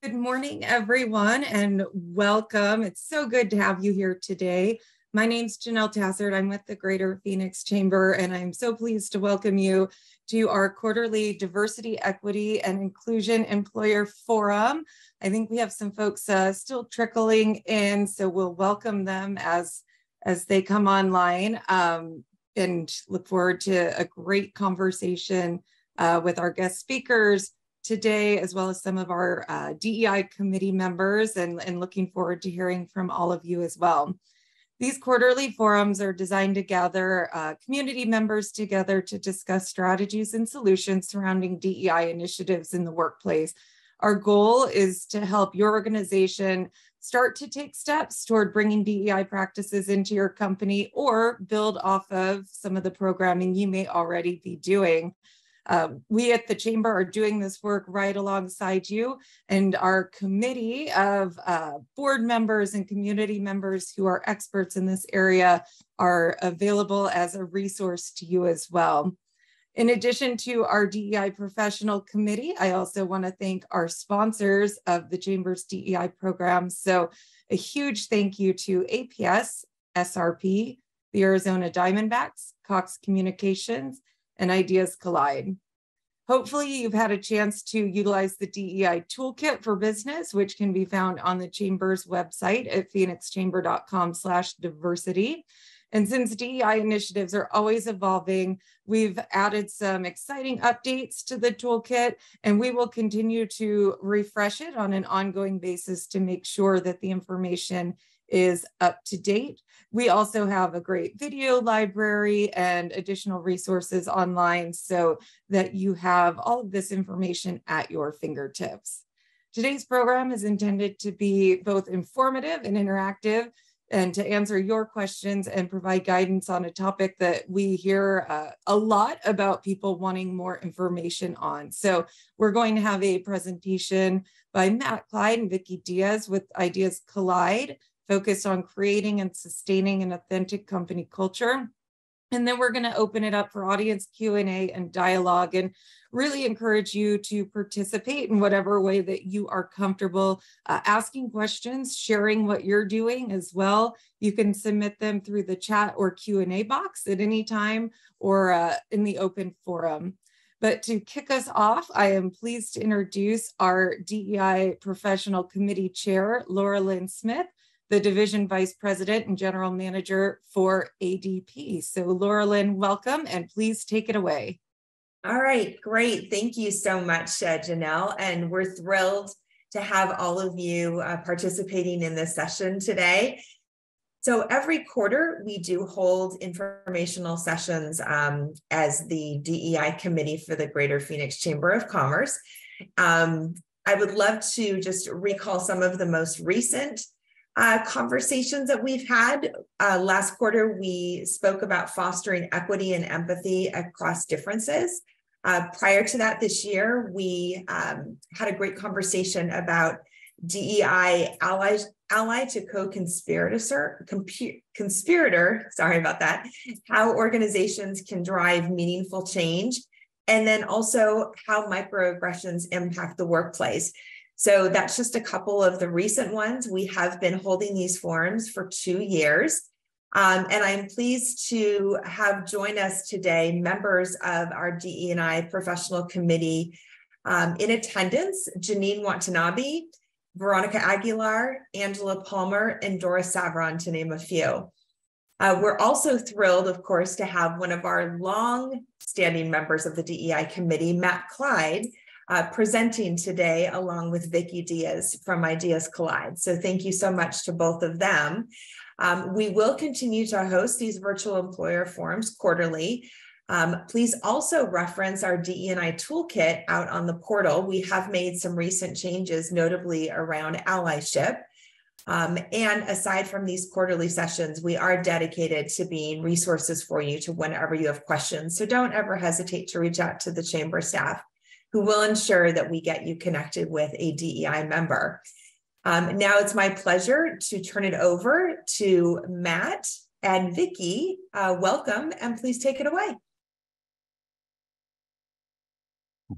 Good morning, everyone, and welcome. It's so good to have you here today. My name's Janelle Tassard. I'm with the Greater Phoenix Chamber, and I'm so pleased to welcome you to our quarterly Diversity, Equity, and Inclusion Employer Forum. I think we have some folks uh, still trickling in, so we'll welcome them as, as they come online um, and look forward to a great conversation uh, with our guest speakers today, as well as some of our uh, DEI committee members, and, and looking forward to hearing from all of you as well. These quarterly forums are designed to gather uh, community members together to discuss strategies and solutions surrounding DEI initiatives in the workplace. Our goal is to help your organization start to take steps toward bringing DEI practices into your company or build off of some of the programming you may already be doing. Uh, we at the Chamber are doing this work right alongside you, and our committee of uh, board members and community members who are experts in this area are available as a resource to you as well. In addition to our DEI professional committee, I also want to thank our sponsors of the Chamber's DEI program. So, a huge thank you to APS, SRP, the Arizona Diamondbacks, Cox Communications, and ideas collide. Hopefully you've had a chance to utilize the DEI toolkit for business, which can be found on the Chamber's website at phoenixchamber.com slash diversity. And since DEI initiatives are always evolving, we've added some exciting updates to the toolkit, and we will continue to refresh it on an ongoing basis to make sure that the information is up to date. We also have a great video library and additional resources online so that you have all of this information at your fingertips. Today's program is intended to be both informative and interactive and to answer your questions and provide guidance on a topic that we hear uh, a lot about people wanting more information on. So we're going to have a presentation by Matt Clyde and Vicki Diaz with Ideas Collide focused on creating and sustaining an authentic company culture. And then we're going to open it up for audience Q&A and dialogue and really encourage you to participate in whatever way that you are comfortable uh, asking questions, sharing what you're doing as well. You can submit them through the chat or Q&A box at any time or uh, in the open forum. But to kick us off, I am pleased to introduce our DEI Professional Committee Chair, Laura Lynn Smith, the Division Vice President and General Manager for ADP. So Laura Lynn, welcome and please take it away. All right, great. Thank you so much, uh, Janelle. And we're thrilled to have all of you uh, participating in this session today. So every quarter, we do hold informational sessions um, as the DEI committee for the Greater Phoenix Chamber of Commerce. Um, I would love to just recall some of the most recent uh, conversations that we've had. Uh, last quarter, we spoke about fostering equity and empathy across differences. Uh, prior to that, this year, we um, had a great conversation about DEI allies, ally to co-conspirator, conspirator, sorry about that, how organizations can drive meaningful change, and then also how microaggressions impact the workplace. So that's just a couple of the recent ones. We have been holding these forums for two years. Um, and I'm pleased to have join us today members of our DE&I professional committee um, in attendance, Janine Watanabe, Veronica Aguilar, Angela Palmer, and Dora Savron, to name a few. Uh, we're also thrilled, of course, to have one of our long-standing members of the DEI committee, Matt Clyde, uh, presenting today along with Vicki Diaz from Ideas Collide. So thank you so much to both of them. Um, we will continue to host these virtual employer forums quarterly. Um, please also reference our DE&I toolkit out on the portal. We have made some recent changes, notably around allyship. Um, and aside from these quarterly sessions, we are dedicated to being resources for you to whenever you have questions. So don't ever hesitate to reach out to the chamber staff who will ensure that we get you connected with a DEI member. Um, now it's my pleasure to turn it over to Matt and Vicki. Uh, welcome and please take it away.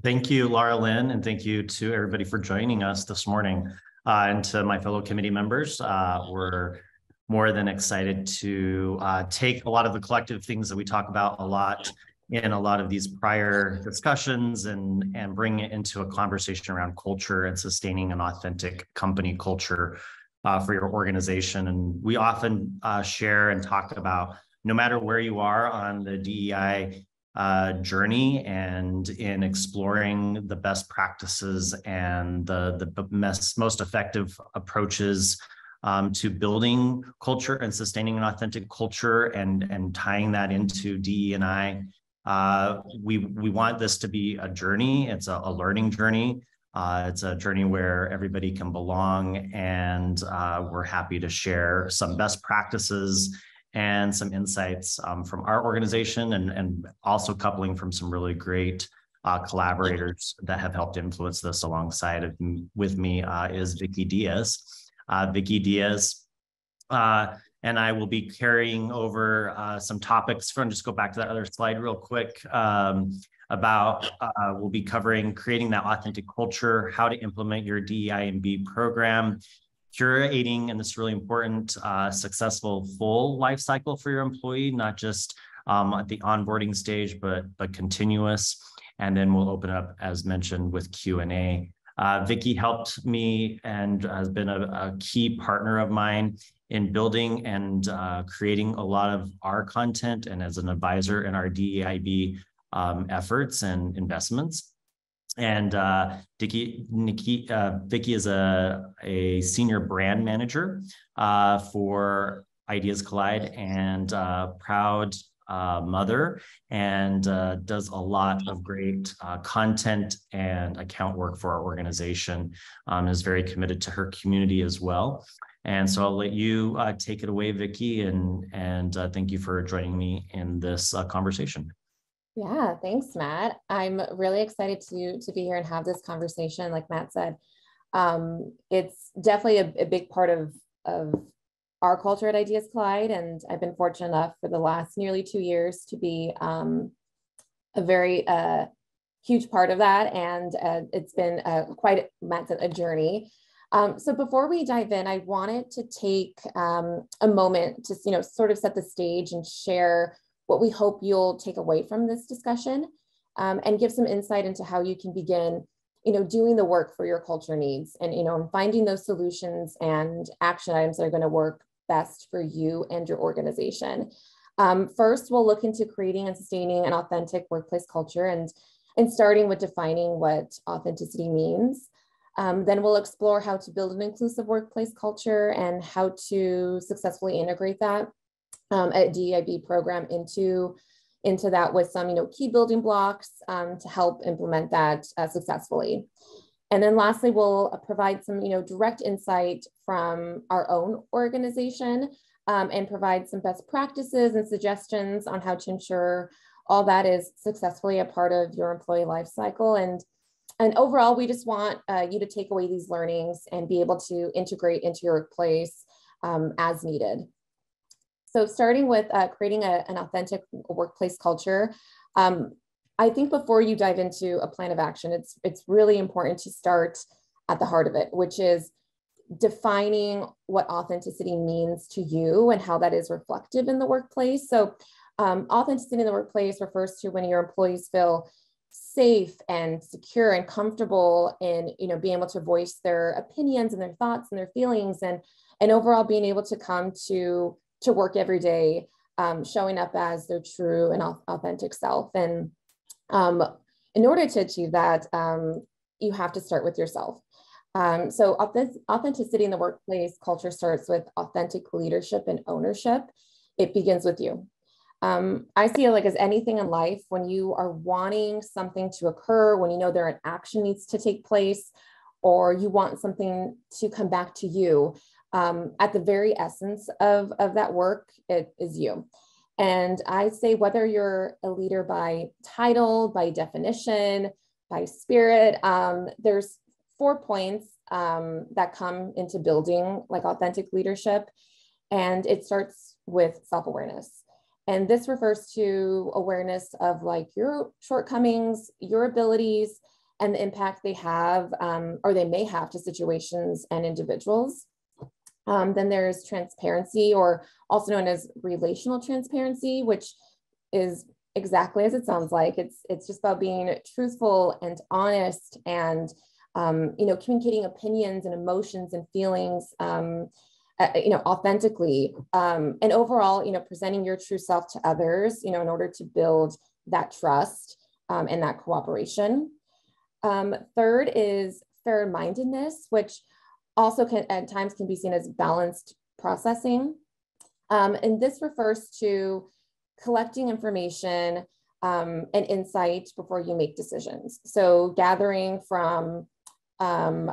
Thank you, Laura Lynn, and thank you to everybody for joining us this morning. Uh, and to my fellow committee members, uh, we're more than excited to uh, take a lot of the collective things that we talk about a lot in a lot of these prior discussions and, and bring it into a conversation around culture and sustaining an authentic company culture uh, for your organization. And we often uh, share and talk about no matter where you are on the DEI uh, journey and in exploring the best practices and the, the best, most effective approaches um, to building culture and sustaining an authentic culture and, and tying that into DE and I. Uh, we, we want this to be a journey. It's a, a learning journey. Uh, it's a journey where everybody can belong, and uh, we're happy to share some best practices and some insights um, from our organization and, and also coupling from some really great uh, collaborators that have helped influence this alongside of with me uh, is Vicki Diaz. Uh, Vicki Diaz uh, and I will be carrying over uh, some topics from, just go back to that other slide real quick, um, about, uh, we'll be covering creating that authentic culture, how to implement your DEI and B program, curating, and this is really important, uh, successful full life cycle for your employee, not just um, at the onboarding stage, but but continuous. And then we'll open up, as mentioned, with Q and A. Uh, Vicki helped me and has been a, a, key partner of mine in building and uh, creating a lot of our content and as an advisor in our DEIB um, efforts and investments. And uh, Nikki, uh, Vicki is a, a senior brand manager uh, for Ideas Collide and uh, proud uh, mother and uh, does a lot of great uh, content and account work for our organization. Um, is very committed to her community as well. And so I'll let you uh, take it away, Vicki, and and uh, thank you for joining me in this uh, conversation. Yeah, thanks, Matt. I'm really excited to to be here and have this conversation. Like Matt said, um, it's definitely a, a, big part of of our culture at Ideas Collide, and I've been fortunate enough for the last nearly two years to be um, a very uh, huge part of that, and uh, it's been uh, quite a journey. Um, so before we dive in, I wanted to take um, a moment to you know sort of set the stage and share what we hope you'll take away from this discussion um, and give some insight into how you can begin you know doing the work for your culture needs and you know finding those solutions and action items that are going to work best for you and your organization um, first we'll look into creating and sustaining an authentic workplace culture and and starting with defining what authenticity means um, then we'll explore how to build an inclusive workplace culture and how to successfully integrate that um, at DEIB program into, into that with some you know, key building blocks um, to help implement that uh, successfully. And then lastly, we'll provide some you know, direct insight from our own organization um, and provide some best practices and suggestions on how to ensure all that is successfully a part of your employee life cycle. And, and overall, we just want uh, you to take away these learnings and be able to integrate into your workplace um, as needed. So starting with uh, creating a, an authentic workplace culture, um, I think before you dive into a plan of action, it's, it's really important to start at the heart of it, which is defining what authenticity means to you and how that is reflective in the workplace. So um, authenticity in the workplace refers to when your employees feel safe and secure and comfortable in you know being able to voice their opinions and their thoughts and their feelings and and overall being able to come to to work every day, um, showing up as their true and authentic self. And um, in order to achieve that, um, you have to start with yourself. Um, so authenticity in the workplace culture starts with authentic leadership and ownership. It begins with you. Um, I see it like as anything in life, when you are wanting something to occur, when you know there an action needs to take place, or you want something to come back to you, um, at the very essence of, of that work, it is you. And I say whether you're a leader by title, by definition, by spirit, um, there's four points um, that come into building like authentic leadership. And it starts with self awareness. And this refers to awareness of like your shortcomings, your abilities, and the impact they have um, or they may have to situations and individuals. Um, then there's transparency, or also known as relational transparency, which is exactly as it sounds like. It's it's just about being truthful and honest, and um, you know, communicating opinions and emotions and feelings, um, uh, you know, authentically, um, and overall, you know, presenting your true self to others, you know, in order to build that trust um, and that cooperation. Um, third is fair mindedness, which also can at times can be seen as balanced processing. Um, and this refers to collecting information um, and insight before you make decisions. So gathering from um,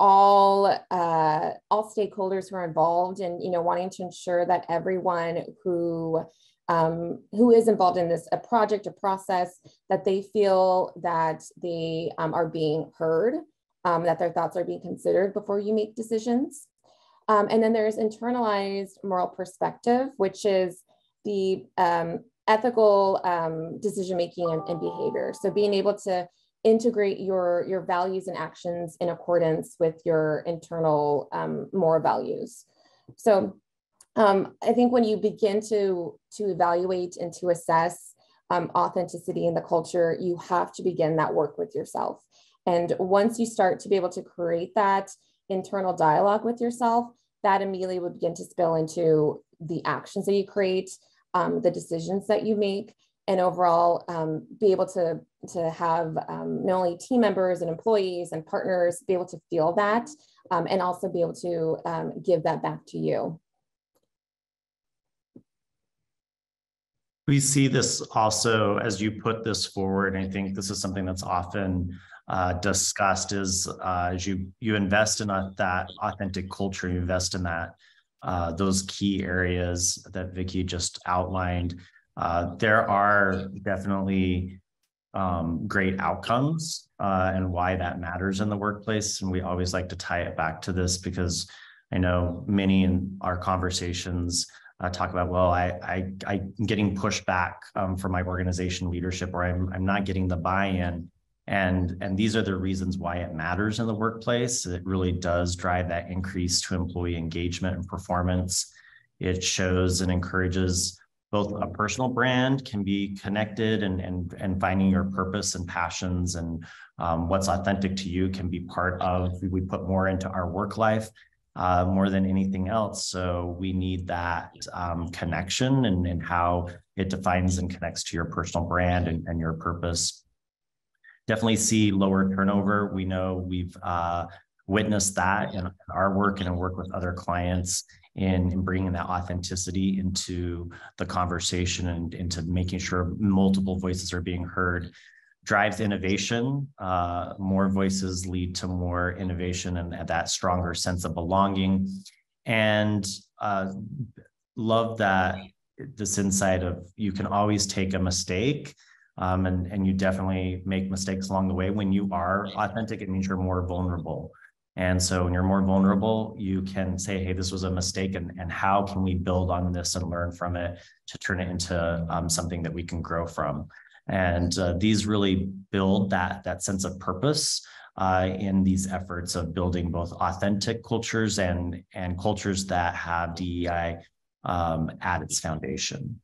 all uh, all stakeholders who are involved and you know wanting to ensure that everyone who um, who is involved in this a project, a process, that they feel that they um, are being heard, um, that their thoughts are being considered before you make decisions. Um, and then there's internalized moral perspective, which is the um, ethical um, decision making and, and behavior. So being able to integrate your your values and actions in accordance with your internal moral values. So um, I think when you begin to, to evaluate and to assess um, authenticity in the culture, you have to begin that work with yourself. And once you start to be able to create that internal dialogue with yourself, that immediately would begin to spill into the actions that you create, um, the decisions that you make, and overall um, be able to, to have um, not only team members and employees and partners be able to feel that um, and also be able to um, give that back to you. We see this also as you put this forward. I think this is something that's often uh, discussed is uh, as you you invest in a, that authentic culture, you invest in that uh, those key areas that Vicki just outlined. Uh, there are definitely um, great outcomes uh, and why that matters in the workplace, and we always like to tie it back to this because I know many in our conversations uh, talk about, well, I, I, I'm getting pushback um, from my organization leadership, or I'm, I'm not getting the buy-in. And, and these are the reasons why it matters in the workplace. It really does drive that increase to employee engagement and performance. It shows and encourages both a personal brand can be connected and, and, and finding your purpose and passions and um, what's authentic to you can be part of, we put more into our work life uh, more than anything else. So we need that um, connection and, and how it defines and connects to your personal brand and, and your purpose. Definitely see lower turnover. We know we've uh, witnessed that in our work and in work with other clients in, in bringing that authenticity into the conversation and into making sure multiple voices are being heard drives innovation. Uh, more voices lead to more innovation and that stronger sense of belonging. And uh, love that this insight of you can always take a mistake. Um, and, and you definitely make mistakes along the way. When you are authentic, it means you're more vulnerable. And so when you're more vulnerable, you can say, hey, this was a mistake, and, and how can we build on this and learn from it to turn it into um, something that we can grow from? And uh, these really build that, that sense of purpose uh, in these efforts of building both authentic cultures and, and cultures that have DEI um, at its foundation.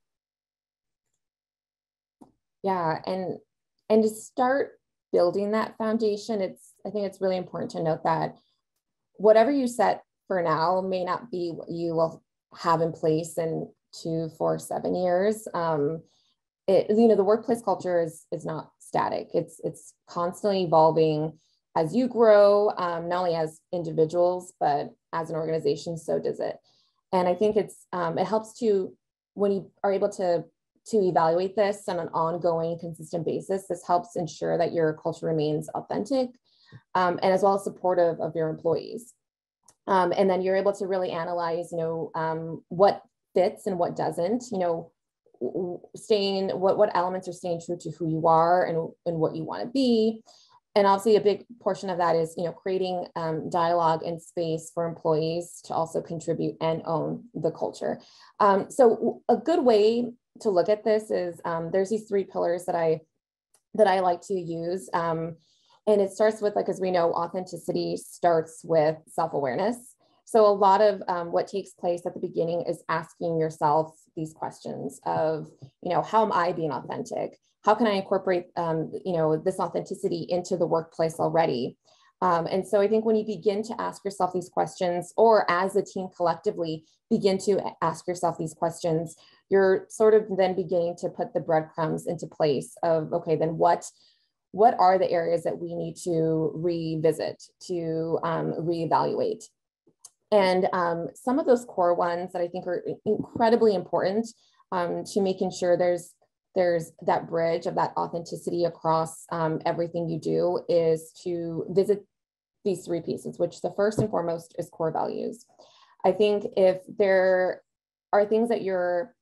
Yeah, and and to start building that foundation, it's I think it's really important to note that whatever you set for now may not be what you will have in place in two, four, seven years. Um, it, you know, the workplace culture is is not static. It's it's constantly evolving as you grow, um, not only as individuals but as an organization. So does it, and I think it's um, it helps to when you are able to to evaluate this on an ongoing, consistent basis. This helps ensure that your culture remains authentic um, and as well as supportive of your employees. Um, and then you're able to really analyze, you know, um, what fits and what doesn't. You know, staying what what elements are staying true to who you are and, and what you want to be and obviously a big portion of that is you know creating um, dialogue and space for employees to also contribute and own the culture um, so a good way to look at this is um, there's these three pillars that I that I like to use. Um, and it starts with like, as we know, authenticity starts with self-awareness. So a lot of um, what takes place at the beginning is asking yourself these questions of, you know, how am I being authentic? How can I incorporate, um, you know, this authenticity into the workplace already? Um, and so I think when you begin to ask yourself these questions, or as a team collectively begin to ask yourself these questions, you're sort of then beginning to put the breadcrumbs into place of, okay, then what, what are the areas that we need to revisit, to um, reevaluate? And um, some of those core ones that I think are incredibly important um, to making sure there's there's that bridge of that authenticity across um, everything you do is to visit these three pieces, which the first and foremost is core values. I think if there are things that you're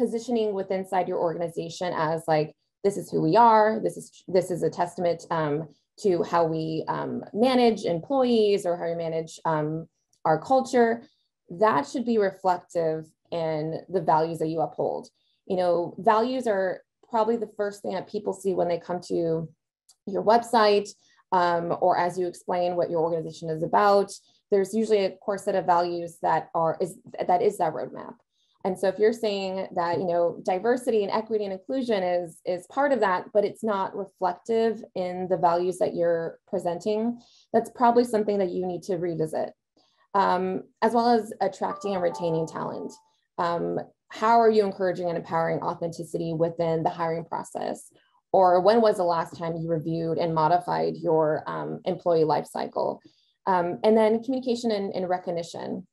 positioning with inside your organization as like, this is who we are, this is this is a testament um, to how we um, manage employees or how we manage um, our culture, that should be reflective in the values that you uphold. You know, values are probably the first thing that people see when they come to your website um, or as you explain what your organization is about. There's usually a core set of values that are is that is that roadmap. And so if you're saying that, you know, diversity and equity and inclusion is, is part of that, but it's not reflective in the values that you're presenting, that's probably something that you need to revisit um, as well as attracting and retaining talent. Um, how are you encouraging and empowering authenticity within the hiring process? Or when was the last time you reviewed and modified your um, employee life cycle? Um, and then communication and, and, recognition.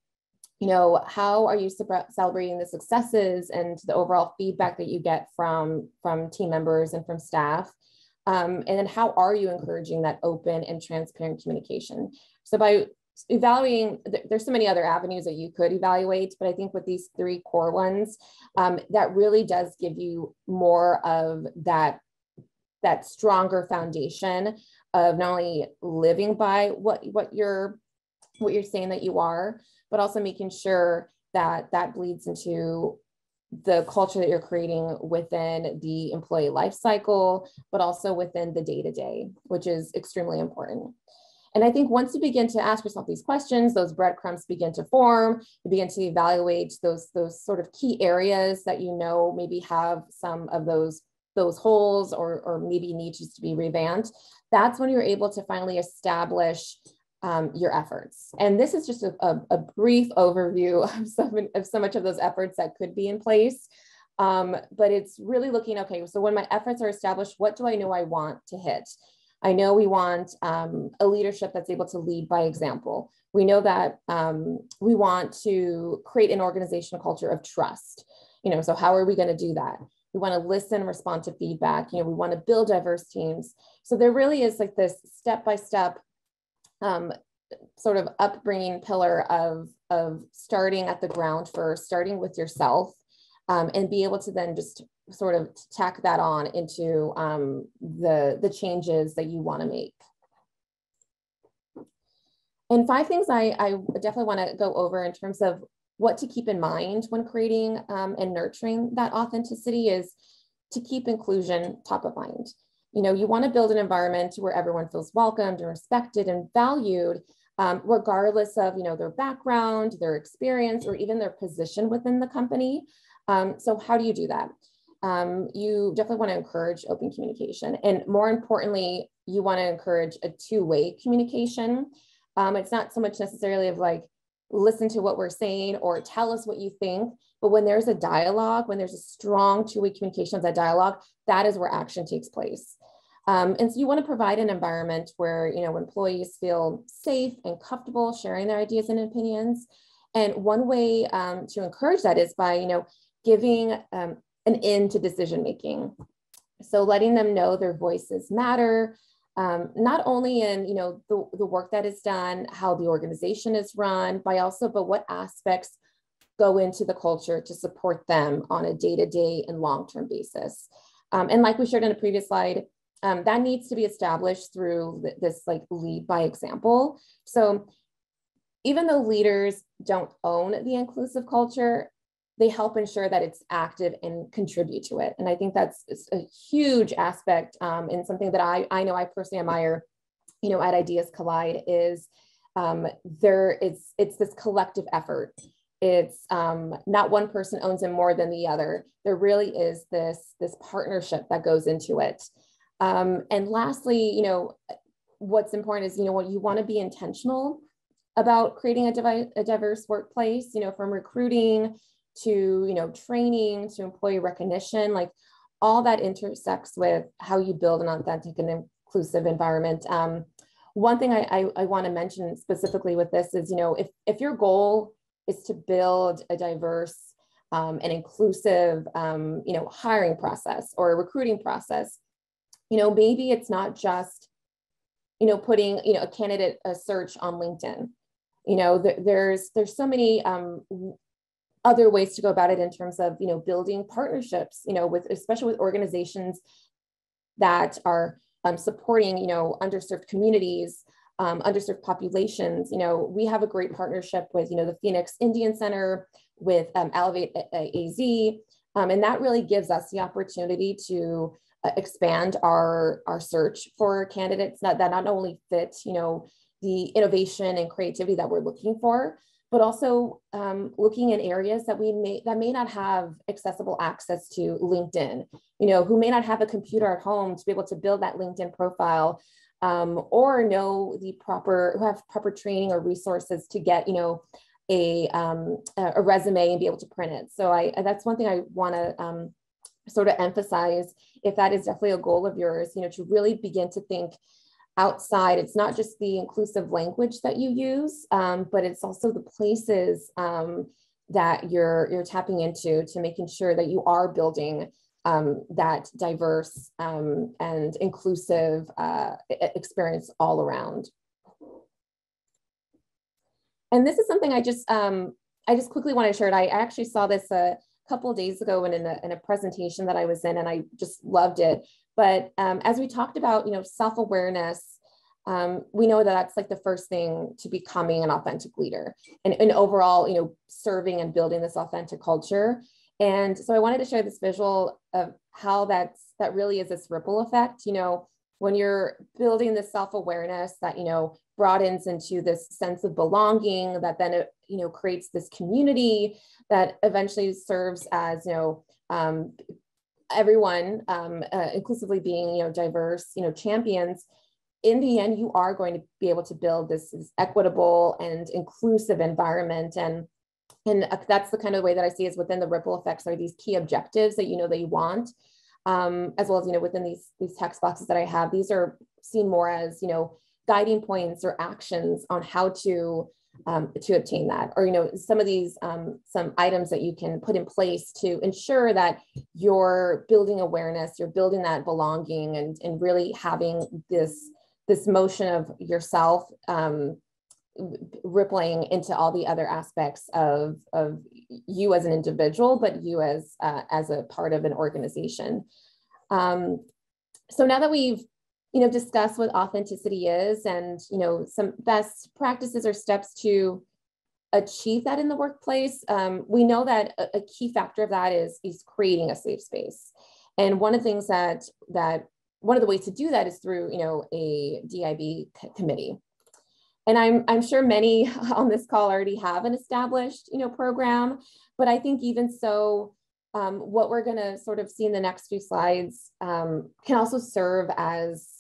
You know, how are you celebrating the successes and the overall feedback that you get from, from team members and from staff? Um, and then how are you encouraging that open and transparent communication? So by evaluating there's so many other avenues that you could evaluate but i think with these three core ones um, that really does give you more of that that stronger foundation of not only living by what what you're what you're saying that you are but also making sure that that bleeds into the culture that you're creating within the employee life cycle but also within the day to day which is extremely important and I think once you begin to ask yourself these questions, those breadcrumbs begin to form, you begin to evaluate those, those sort of key areas that you know maybe have some of those, those holes or, or maybe need to be revamped. That's when you're able to finally establish um, your efforts. And this is just a, a, a brief overview of, some, of so much of those efforts that could be in place. Um, but it's really looking, okay, so when my efforts are established, what do I know I want to hit? I know we want um, a leadership that's able to lead by example. We know that um, we want to create an organizational culture of trust. You know, so how are we going to do that? We want to listen, respond to feedback. You know, we want to build diverse teams. So there really is like this step by step um, sort of upbringing pillar of of starting at the ground first, starting with yourself, um, and be able to then just sort of tack that on into um, the, the changes that you want to make. And five things I, I definitely want to go over in terms of what to keep in mind when creating um, and nurturing that authenticity is to keep inclusion top of mind. You know, you want to build an environment where everyone feels welcomed and respected and valued, um, regardless of, you know, their background, their experience, or even their position within the company. Um, so how do you do that? um, you definitely want to encourage open communication. And more importantly, you want to encourage a two-way communication. Um, it's not so much necessarily of like, listen to what we're saying or tell us what you think. But when there's a dialogue, when there's a strong two-way communication of that dialogue, that is where action takes place. Um, and so you want to provide an environment where you know employees feel safe and comfortable sharing their ideas and opinions. And one way um, to encourage that is by you know giving um, an end to decision making. So letting them know their voices matter, um, not only in you know the, the work that is done, how the organization is run, but also but what aspects go into the culture to support them on a day-to-day and long-term basis. Um, and like we shared in a previous slide, um, that needs to be established through this like lead by example. So even though leaders don't own the inclusive culture, they help ensure that it's active and contribute to it. And I think that's a huge aspect um, and something that I, I know I personally admire, you know, at Ideas Collide is um, there it's it's this collective effort. It's um, not one person owns it more than the other. There really is this this partnership that goes into it. Um, and lastly, you know, what's important is you know what you want to be intentional about creating a, a diverse workplace. You know, from recruiting to you know training to employee recognition, like all that intersects with how you build an authentic and inclusive environment. Um, one thing I, I, I want to mention specifically with this is, you know, if, if your goal is to build a diverse um, and inclusive, um, you know, hiring process or a recruiting process, you know, maybe it's not just, you know, putting, you know, a candidate a search on LinkedIn. You know, th there's there's so many um, other ways to go about it in terms of, you know, building partnerships, you know, with especially with organizations that are um, supporting, you know, underserved communities, um, underserved populations. You know, we have a great partnership with, you know, the Phoenix Indian Center, with um, Elevate AZ, um, and that really gives us the opportunity to uh, expand our our search for candidates that, that not only fit, you know, the innovation and creativity that we're looking for, but also um, looking in areas that we may that may not have accessible access to LinkedIn, you know, who may not have a computer at home to be able to build that LinkedIn profile um, or know the proper, who have proper training or resources to get, you know, a, um, a resume and be able to print it. So I, that's one thing I want to um, sort of emphasize if that is definitely a goal of yours, you know, to really begin to think outside. It's not just the inclusive language that you use, um, but it's also the places um, that you're you're tapping into to making sure that you are building um, that diverse um, and inclusive uh, experience all around. And this is something I just um, I just quickly want to share. I actually saw this a couple days ago in, in, a, in a presentation that I was in, and I just loved it. But um, as we talked about, you know, self-awareness, um, we know that that's like the first thing to becoming an authentic leader and, and overall, you know, serving and building this authentic culture. And so I wanted to share this visual of how that's that really is this ripple effect. You know, when you're building this self-awareness that, you know, broadens into this sense of belonging that then, it, you know, creates this community that eventually serves as, you know, um, everyone um, uh, inclusively being you know diverse you know champions in the end you are going to be able to build this, this equitable and inclusive environment. And and uh, that's the kind of way that i see is within the ripple effects are these key objectives that you know that you want um, as well as you know within these these text boxes that i have. These are seen more as you know guiding points or actions on how to um, to obtain that. Or you know some of these um, some items that you can put in place to ensure that you're building awareness you're building that belonging and, and really having this this motion of yourself um, rippling into all the other aspects of, of you as an individual but you as uh, as a part of an organization. Um, so now that we've you know, discuss what authenticity is and, you know, some best practices or steps to achieve that in the workplace. Um, we know that a, a, key factor of that is, is creating a safe space. And one of the things that, that one of the ways to do that is through, you know, a DIB committee. And I'm, I'm sure many on this call already have an established, you know, program, but I think even so, um, what we're going to sort of see in the next few slides um, can also serve as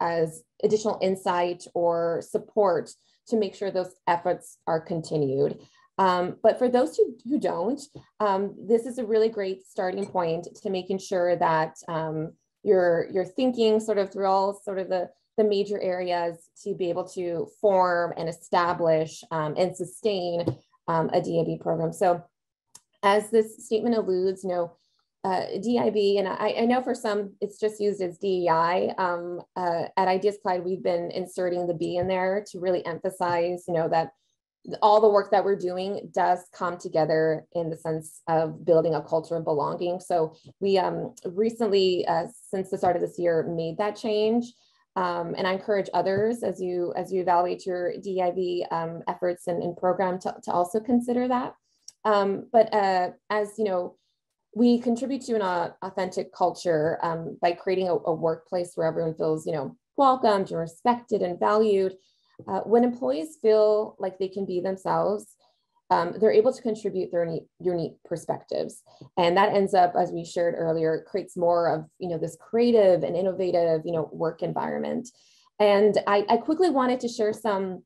as additional insight or support to make sure those efforts are continued. Um, but for those who, who don't, um, this is a really great starting point to making sure that um, you're, you're thinking sort of through all sort of the, the major areas to be able to form and establish um, and sustain um, a DAB program. So as this statement alludes, you know, uh, DIB, and I, I, know for some it's just used as DEI. Um, uh, at Ideas Collide, we've been inserting the B in there to really emphasize, you know, that all the work that we're doing does come together in the sense of building a culture of belonging. So we um, recently, uh, since the start of this year, made that change. Um, and I encourage others as you as you evaluate your DIB um, efforts and, and program to, to also consider that. Um, but uh, as you know, we contribute to an authentic culture um, by creating a, a, workplace where everyone feels, you know, welcomed and respected and valued. Uh, when employees feel like they can be themselves, um, they're able to contribute their unique, unique perspectives. And that ends up, as we shared earlier, creates more of, you know, this creative and innovative, you know, work environment. And I, I quickly wanted to share some,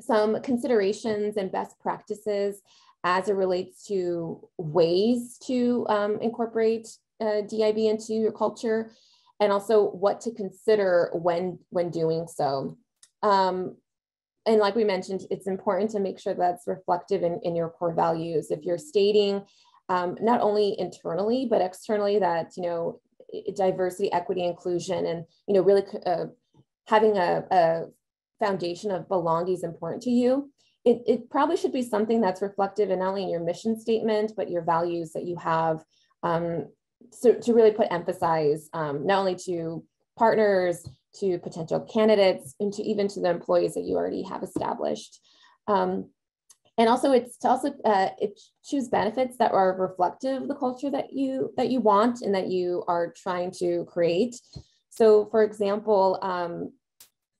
some considerations and best practices as it relates to ways to um, incorporate uh, DIB into your culture and also what to consider when when doing so. Um, and like we mentioned, it's important to make sure that's reflective in, in your core values. If you're stating um, not only internally, but externally that, you know, diversity, equity, inclusion, and, you know, really uh, having a, a foundation of belonging is important to you, it, it probably should be something that's reflective in not only in your mission statement, but your values that you have um, so to really put emphasize um, not only to partners, to potential candidates, and to even to the employees that you already have established. Um, and also it's to also uh, it choose benefits that are reflective of the culture that you that you want and that you are trying to create. So for example, um,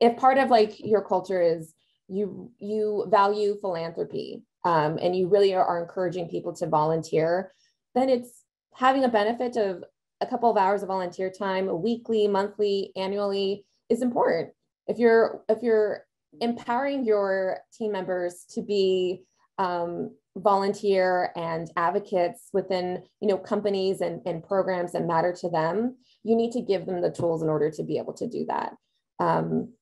if part of like your culture is you you value philanthropy um, and you really are, are encouraging people to volunteer, then it's having a benefit of a couple of hours of volunteer time weekly, monthly, annually is important. If you're if you're empowering your team members to be um, volunteer and advocates within you know companies and, and programs that matter to them, you need to give them the tools in order to be able to do that. Um,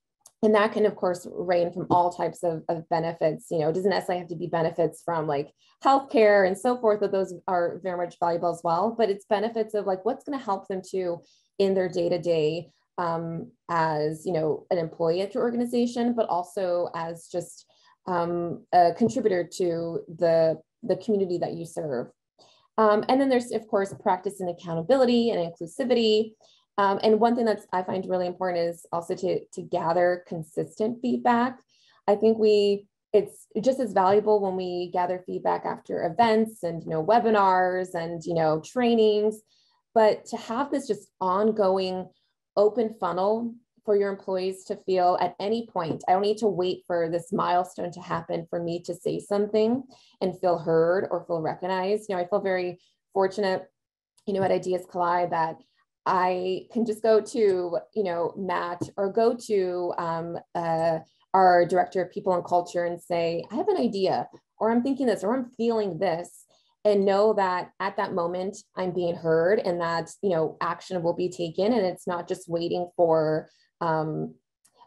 and that can of course range from all types of, of benefits. You know it doesn't necessarily have to be benefits from like healthcare and so forth but those are very much valuable as well. But it's benefits of like what's going to help them to in their day-to-day um, as you know an employee at your organization but also as just um, a contributor to the the community that you serve. Um, and then there's of course practice and accountability and inclusivity um, and one thing that I find really important is also to, to gather consistent feedback. I think we it's just as valuable when we gather feedback after events and you know webinars and you know trainings, but to have this just ongoing open funnel for your employees to feel at any point. I don't need to wait for this milestone to happen for me to say something and feel heard or feel recognized. You know, I feel very fortunate, you know, at Ideas Collide that I can just go to, you know, Matt or go to um, uh, our director of people and culture and say, I have an idea, or I'm thinking this, or I'm feeling this, and know that at that moment I'm being heard and that, you know, action will be taken. And it's not just waiting for, um,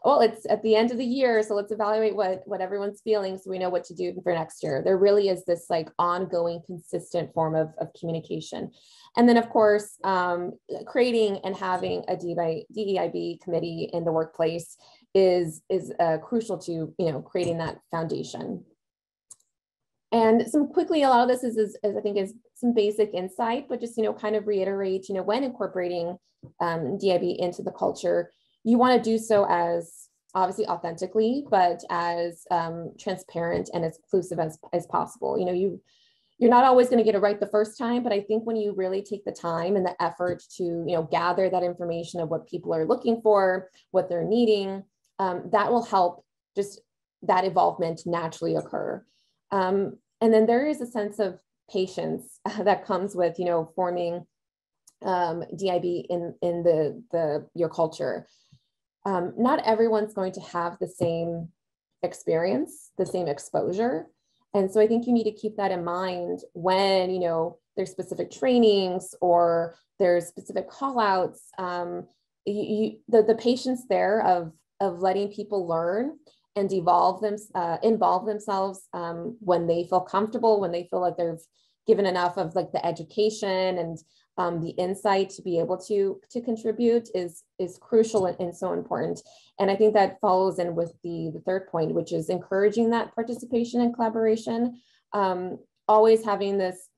well, it's at the end of the year, so let's evaluate what what everyone's feeling so we know what to do for next year. There really is this like ongoing, consistent form of, of communication. And then, of course, um, creating and having a DEIB committee in the workplace is, is uh, crucial to you know, creating that foundation. And some quickly, a lot of this is, is, is, I think is some basic insight, but just, you know, kind of reiterate, you know, when incorporating um, DIB into the culture, you want to do so as obviously authentically, but as um, transparent and as inclusive as, as possible. You know, you you're not always going to get it right the first time but i think when you really take the time and the effort to you know gather that information of what people are looking for what they're needing um, that will help just that involvement naturally occur um, and then there is a sense of patience that comes with you know forming um, dib in in the the your culture um, not everyone's going to have the same experience the same exposure and so I think you need to keep that in mind when, you know, there's specific trainings or there's specific call outs. Um, you, you, the, the patience there of, of letting people learn and evolve them, uh, involve themselves um, when they feel comfortable, when they feel like they've given enough of like the education and um, the insight to be able to to contribute is is crucial and, and, so important. And I think that follows in with the, the third point, which is encouraging that participation and collaboration. Um, always having this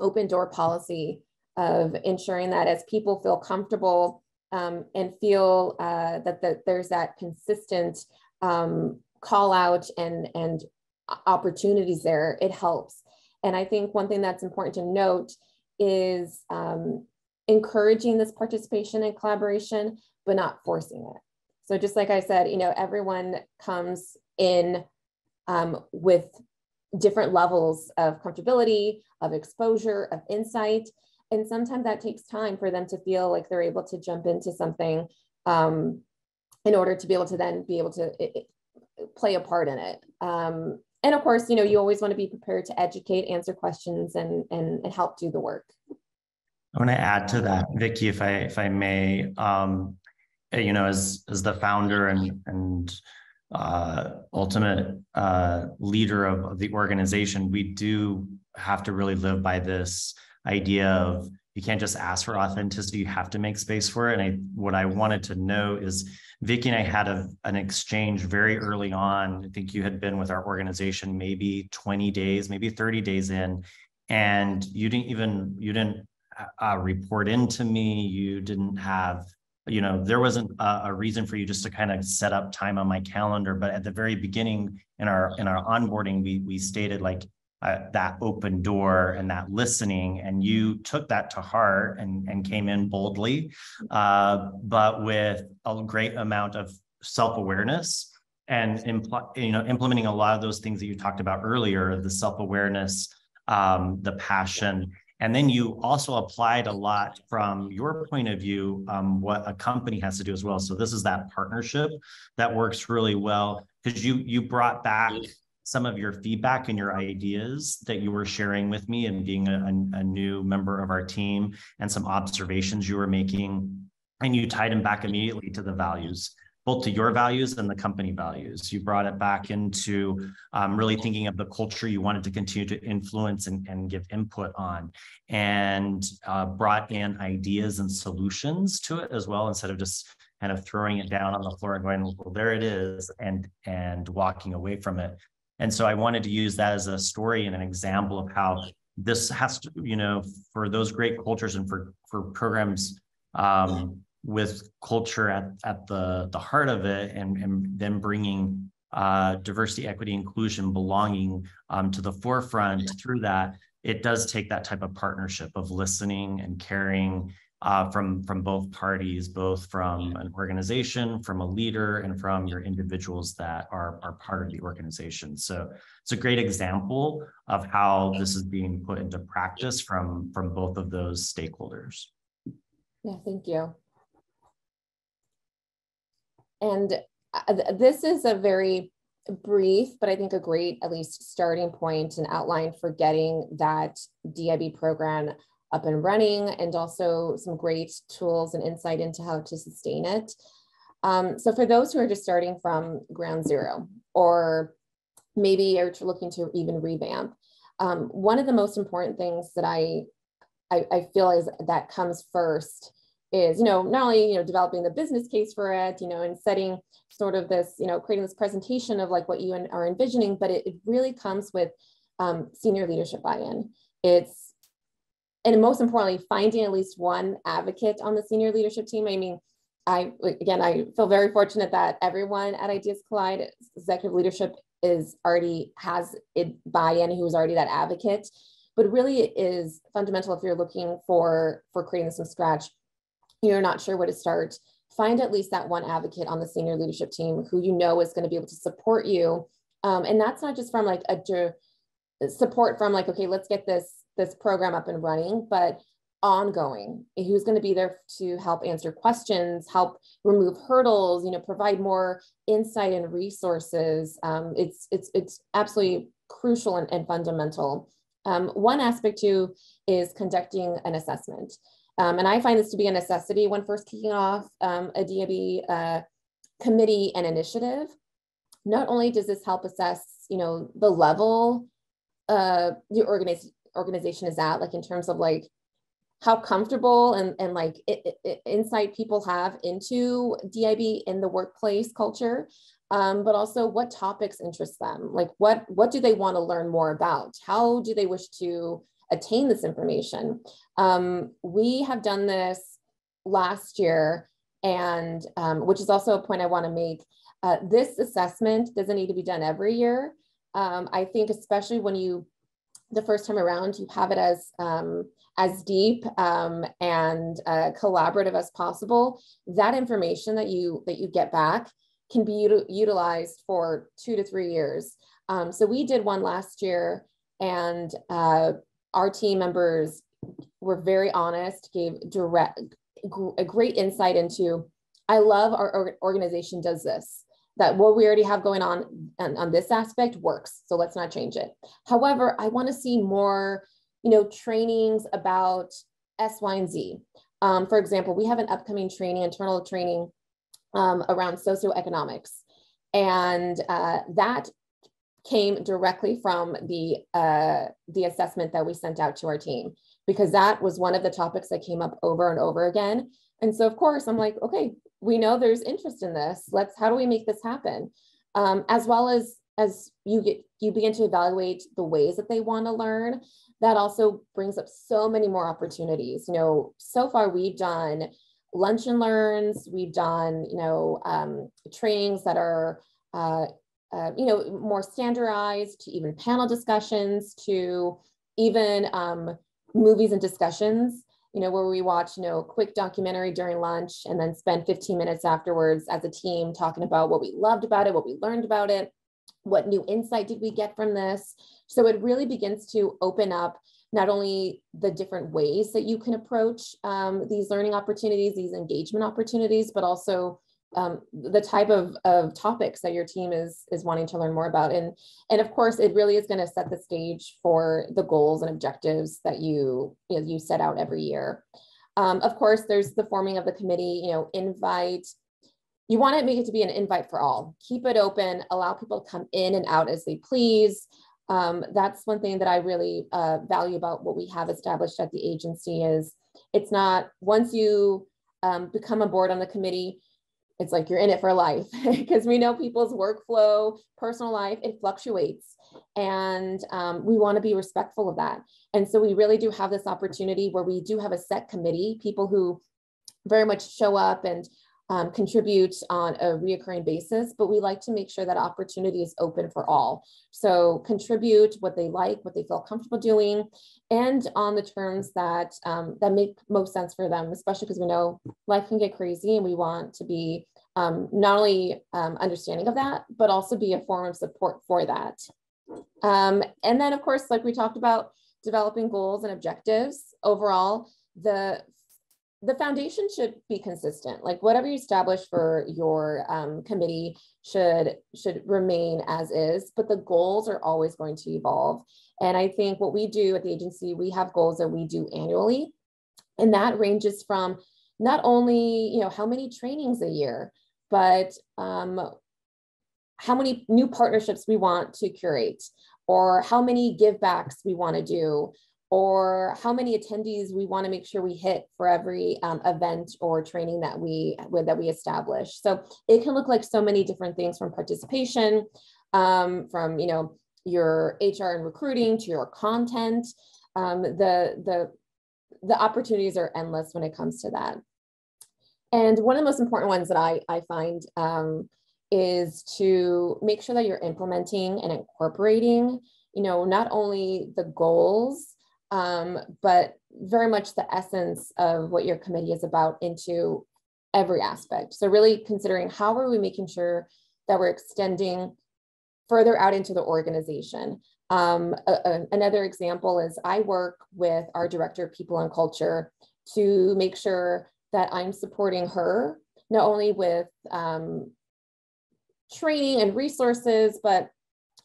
open door policy of ensuring that as people feel comfortable um, and feel uh, that the, there's that consistent um, call out and and opportunities there, it helps. And I think one thing that's important to note is um, encouraging this participation and collaboration, but not forcing it. So just like I said, you know, everyone comes in um, with different levels of comfortability, of exposure, of insight. And sometimes that takes time for them to feel like they're able to jump into something um, in order to be able to then be able to it, it, play a part in it. Um, and of course, you know, you always want to be prepared to educate, answer questions, and and, and help do the work. I want to add to that, Vicki, if I if I may. Um, you know, as as the founder and and uh, ultimate uh, leader of, of the organization, we do have to really live by this idea of you can't just ask for authenticity. You have to make space for it. And I, what i wanted to know is vicki and i had a, an exchange very early on. I think you had been with our organization maybe 20 days maybe 30 days in. And you didn't even you didn't uh, report into me. You didn't have you know there wasn't a, a, reason for you just to kind of set up time on my calendar. But at the very beginning in our in our onboarding we we stated like uh, that open door and that listening and you took that to heart and and came in boldly uh, but with a great amount of self-awareness and impl- you know implementing a lot of those things that you talked about earlier the self-awareness um, the passion and then you also applied a lot from your point of view, um, what a company has to do as well. So this is that partnership that works really well because you you brought back some of your feedback and your ideas that you were sharing with me and being a, a new member of our team and some observations you were making and you tied them back immediately to the values both to your values and the company values. You brought it back into um, really thinking of the culture you wanted to continue to influence and, and give input on, and uh, brought in ideas and solutions to it as well, instead of just kind of throwing it down on the floor and going, well, there it is, and and walking away from it. And so I wanted to use that as a story and an example of how this has to, you know, for those great cultures and for for programs um, with culture at, at the, the heart of it and, and then bringing uh, diversity, equity, inclusion, belonging um, to the forefront through that, it does take that type of partnership of listening and caring uh, from, from both parties, both from an organization, from a leader, and from your individuals that are, are part of the organization. So it's a great example of how this is being put into practice from, from both of those stakeholders. Yeah, thank you. And uh, this is a very brief, but I think a great, at least starting point and outline for getting that DIB program up and running and also some great tools and insight into how to sustain it. Um, so for those who are just starting from ground zero or maybe are looking to even revamp, um, one of the most important things that I, I, I feel is that comes first is you know not only you know developing the business case for it you know and setting sort of this you know creating this presentation of like what you are envisioning but it, it really comes with um, senior leadership buy-in it's and most importantly finding at least one advocate on the senior leadership team. I mean i again i feel very fortunate that everyone at ideas collide executive leadership is already has it buy-in who's already that advocate. But really it is fundamental if you're looking for for creating this from scratch you're not sure where to start, find at least that one advocate on the senior leadership team who you know is going to be able to support you. Um, and that's not just from like a support from like, okay, let's get this this program up and running, but ongoing. Who's going to be there to help answer questions help remove hurdles you know provide more insight and resources. Um, it's it's it's absolutely crucial and, and fundamental. Um, one aspect too is conducting an assessment. Um, and I find this to be a necessity when first kicking off um, a DIB uh, committee and initiative. Not only does this help assess, you know, the level uh, the organiz organization is at, like in terms of like how comfortable and, and like it, it, insight people have into DIB in the workplace culture, um, but also what topics interest them. Like what, what do they want to learn more about? How do they wish to attain this information. Um, we have done this last year, and um, which is also a point I want to make. Uh, this assessment doesn't need to be done every year. Um, I think, especially when you the first time around, you have it as um, as deep um, and uh, collaborative as possible. That information that you that you get back can be util utilized for two to three years. Um, so we did one last year, and uh, our team members were very honest, gave direct a great insight into. I love our organization does this that what we already have going on, on on this aspect works. So let's not change it. However, I want to see more, you know, trainings about X, Y, and Z. Um, for example, we have an upcoming training, internal training um, around socioeconomics. And uh, that came directly from the, uh, the assessment that we sent out to our team, because that was one of the topics that came up over and over again. And so, of course, I'm like, okay, we know there's interest in this. Let's, how do we make this happen? Um, as well as, as you get, you begin to evaluate the ways that they want to learn, that also brings up so many more opportunities. You know, so far we've done lunch and learns, we've done, you know, um, trainings that are, uh, uh, you know, more standardized to even panel discussions to even um, movies and discussions you know, where we watch, you know, a quick documentary during lunch and then spend 15 minutes afterwards as a team talking about what we loved about it, what we learned about it, what new insight did we get from this. So it really begins to open up not only the different ways that you can approach um, these learning opportunities, these engagement opportunities, but also um, the type of, of topics that your team is is wanting to learn more about. And and of course it really is going to set the stage for the goals and objectives that you you, know, you set out every year. Um, of course there's the forming of the committee you know invite. You want to make it to be an invite for all. Keep it open allow people to come in and out as they please. Um, that's one thing that i really uh, value about what we have established at the agency is it's not once you um, become a board on the committee it's like you're in it for life because we know people's workflow, personal life, it fluctuates. And um, we want to be respectful of that. And so we really do have this opportunity where we do have a set committee, people who very much show up and um, contribute on a reoccurring basis, but we like to make sure that opportunity is open for all. So contribute what they like, what they feel comfortable doing, and on the terms that um, that make most sense for them, especially because we know life can get crazy and we want to be um, not only um, understanding of that, but also be a form of support for that. Um, and then, of course, like we talked about, developing goals and objectives overall, the the foundation should be consistent. Like whatever you establish for your um, committee should should remain as is, but the goals are always going to evolve. And I think what we do at the agency, we have goals that we do annually, and that ranges from not only you know how many trainings a year, but um, how many new partnerships we want to curate, or how many givebacks we want to do, or how many attendees we want to make sure we hit for every um, event or training that we that we establish. So it can look like so many different things from participation, um, from you know your HR and recruiting to your content. Um, the the the opportunities are endless when it comes to that. And one of the most important ones that I, I find um, is to make sure that you're implementing and incorporating, you know, not only the goals um, but very much the essence of what your committee is about into every aspect. So really considering how are we making sure that we're extending further out into the organization. Um, a, a, another example is I work with our director of people and culture to make sure that I'm supporting her, not only with um, training and resources, but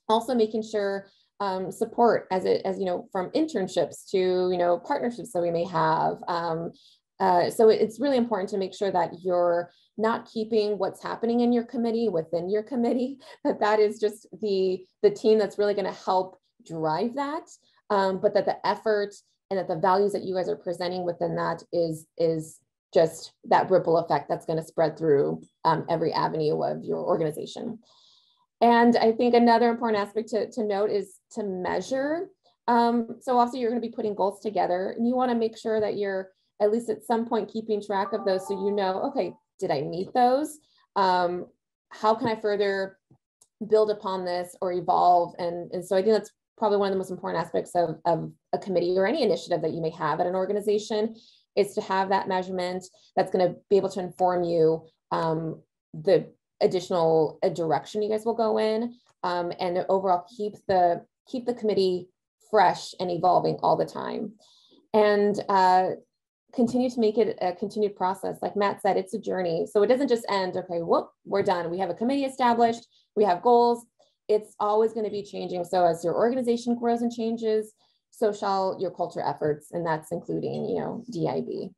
also making sure um, support as it as you know from internships to you know partnerships that we may have. Um, uh, so it's really important to make sure that you're not keeping what's happening in your committee within your committee that that is just the the team that's really going to help drive that um, but that the effort and that the values that you guys are presenting within that is is just that ripple effect that's going to spread through um, every avenue of your organization and I think another important aspect to, to note is to measure. Um, so also you're going to be putting goals together and you want to make sure that you're at least at some point keeping track of those so you know, okay, did I meet those? Um, how can I further build upon this or evolve? And, and so I think that's probably one of the most important aspects of, of a committee or any initiative that you may have at an organization is to have that measurement that's going to be able to inform you um, the additional uh, direction you guys will go in um, and overall keep the keep the committee fresh and evolving all the time. And uh, continue to make it a continued process. Like matt said it's a journey. So it doesn't just end okay whoop we're done. We have a committee established. We have goals. It's always going to be changing. So as your organization grows and changes so shall your culture efforts and that's including you know dib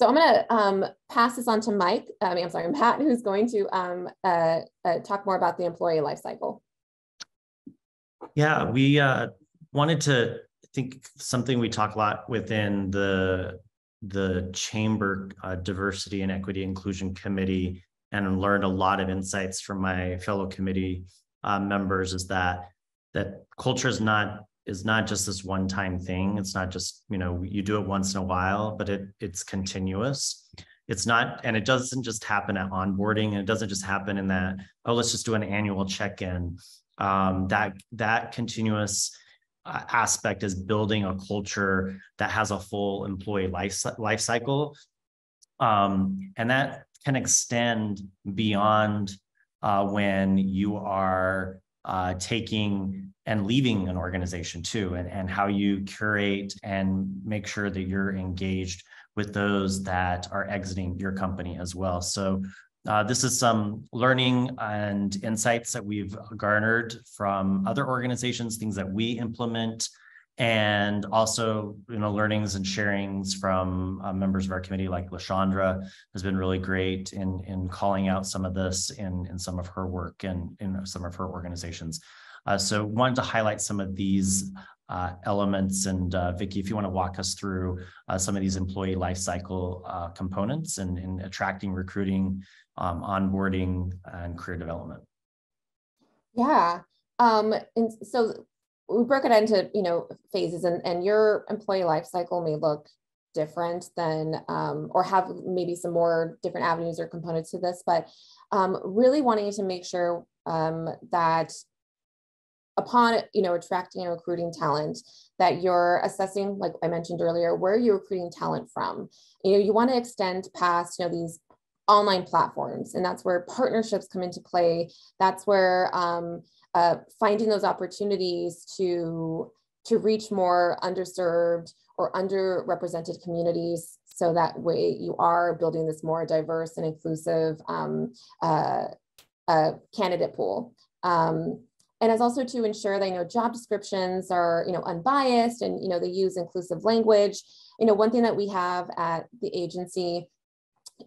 so I'm going to um, pass this on to Mike, I mean, I'm sorry, Matt, who's going to um, uh, uh, talk more about the employee life cycle. Yeah, we uh, wanted to think something we talk a lot within the the chamber uh, diversity and equity inclusion committee and learned a lot of insights from my fellow committee uh, members is that that culture is not is not just this one time thing. It's not just, you know, you do it once in a while, but it it's continuous. It's not, and it doesn't just happen at onboarding, and it doesn't just happen in that, oh, let's just do an annual check-in. Um, that that continuous uh, aspect is building a culture that has a full employee life, life cycle. Um, and that can extend beyond uh, when you are uh, taking and leaving an organization too, and, and how you curate and make sure that you're engaged with those that are exiting your company as well. So uh, this is some learning and insights that we've garnered from other organizations, things that we implement, and also you know learnings and sharings from uh, members of our committee like Lashandra has been really great in in calling out some of this in in some of her work and in some of her organizations. Uh, so wanted to highlight some of these uh, elements and uh, Vicki, if you want to walk us through uh, some of these employee lifecycle uh, components and in attracting, recruiting, um, onboarding, and career development. Yeah. Um, and so we broke it into you know phases and, and your employee life cycle may look different than um, or have maybe some more different avenues or components to this but um, really wanting to make sure um, that upon you know attracting and recruiting talent that you're assessing like i mentioned earlier where are you're recruiting talent from. You know you want to extend past you know these online platforms and that's where partnerships come into play. That's where um, uh, finding those opportunities to to reach more underserved or underrepresented communities so that way you are building this more diverse and inclusive um, uh, uh, candidate pool. Um, and as also to ensure that you know job descriptions are you know unbiased and you know they use inclusive language. You know one thing that we have at the agency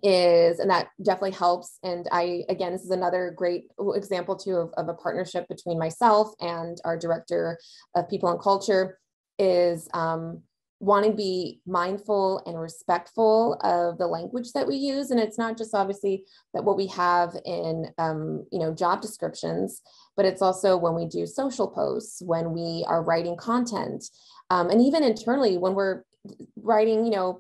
is and that definitely helps. And i again this is another great example too of, of a partnership between myself and our director of people and culture is um, wanting to be mindful and respectful of the language that we use and it's not just obviously that what we have in um, you know job descriptions but it's also when we do social posts when we are writing content um, and even internally when we're writing you know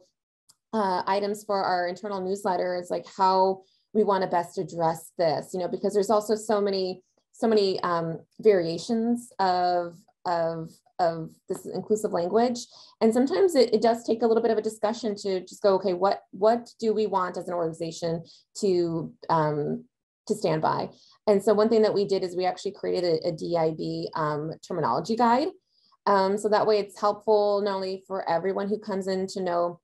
uh, items for our internal newsletter like how we want to best address this, you know, because there's also so many, so many um, variations of, of, of this inclusive language. And sometimes it, it does take a little bit of a discussion to just go, okay, what, what do we want as an organization to, um, to stand by? And so one thing that we did is we actually created a, a DIB um, terminology guide. Um, so that way it's helpful not only for everyone who comes in to know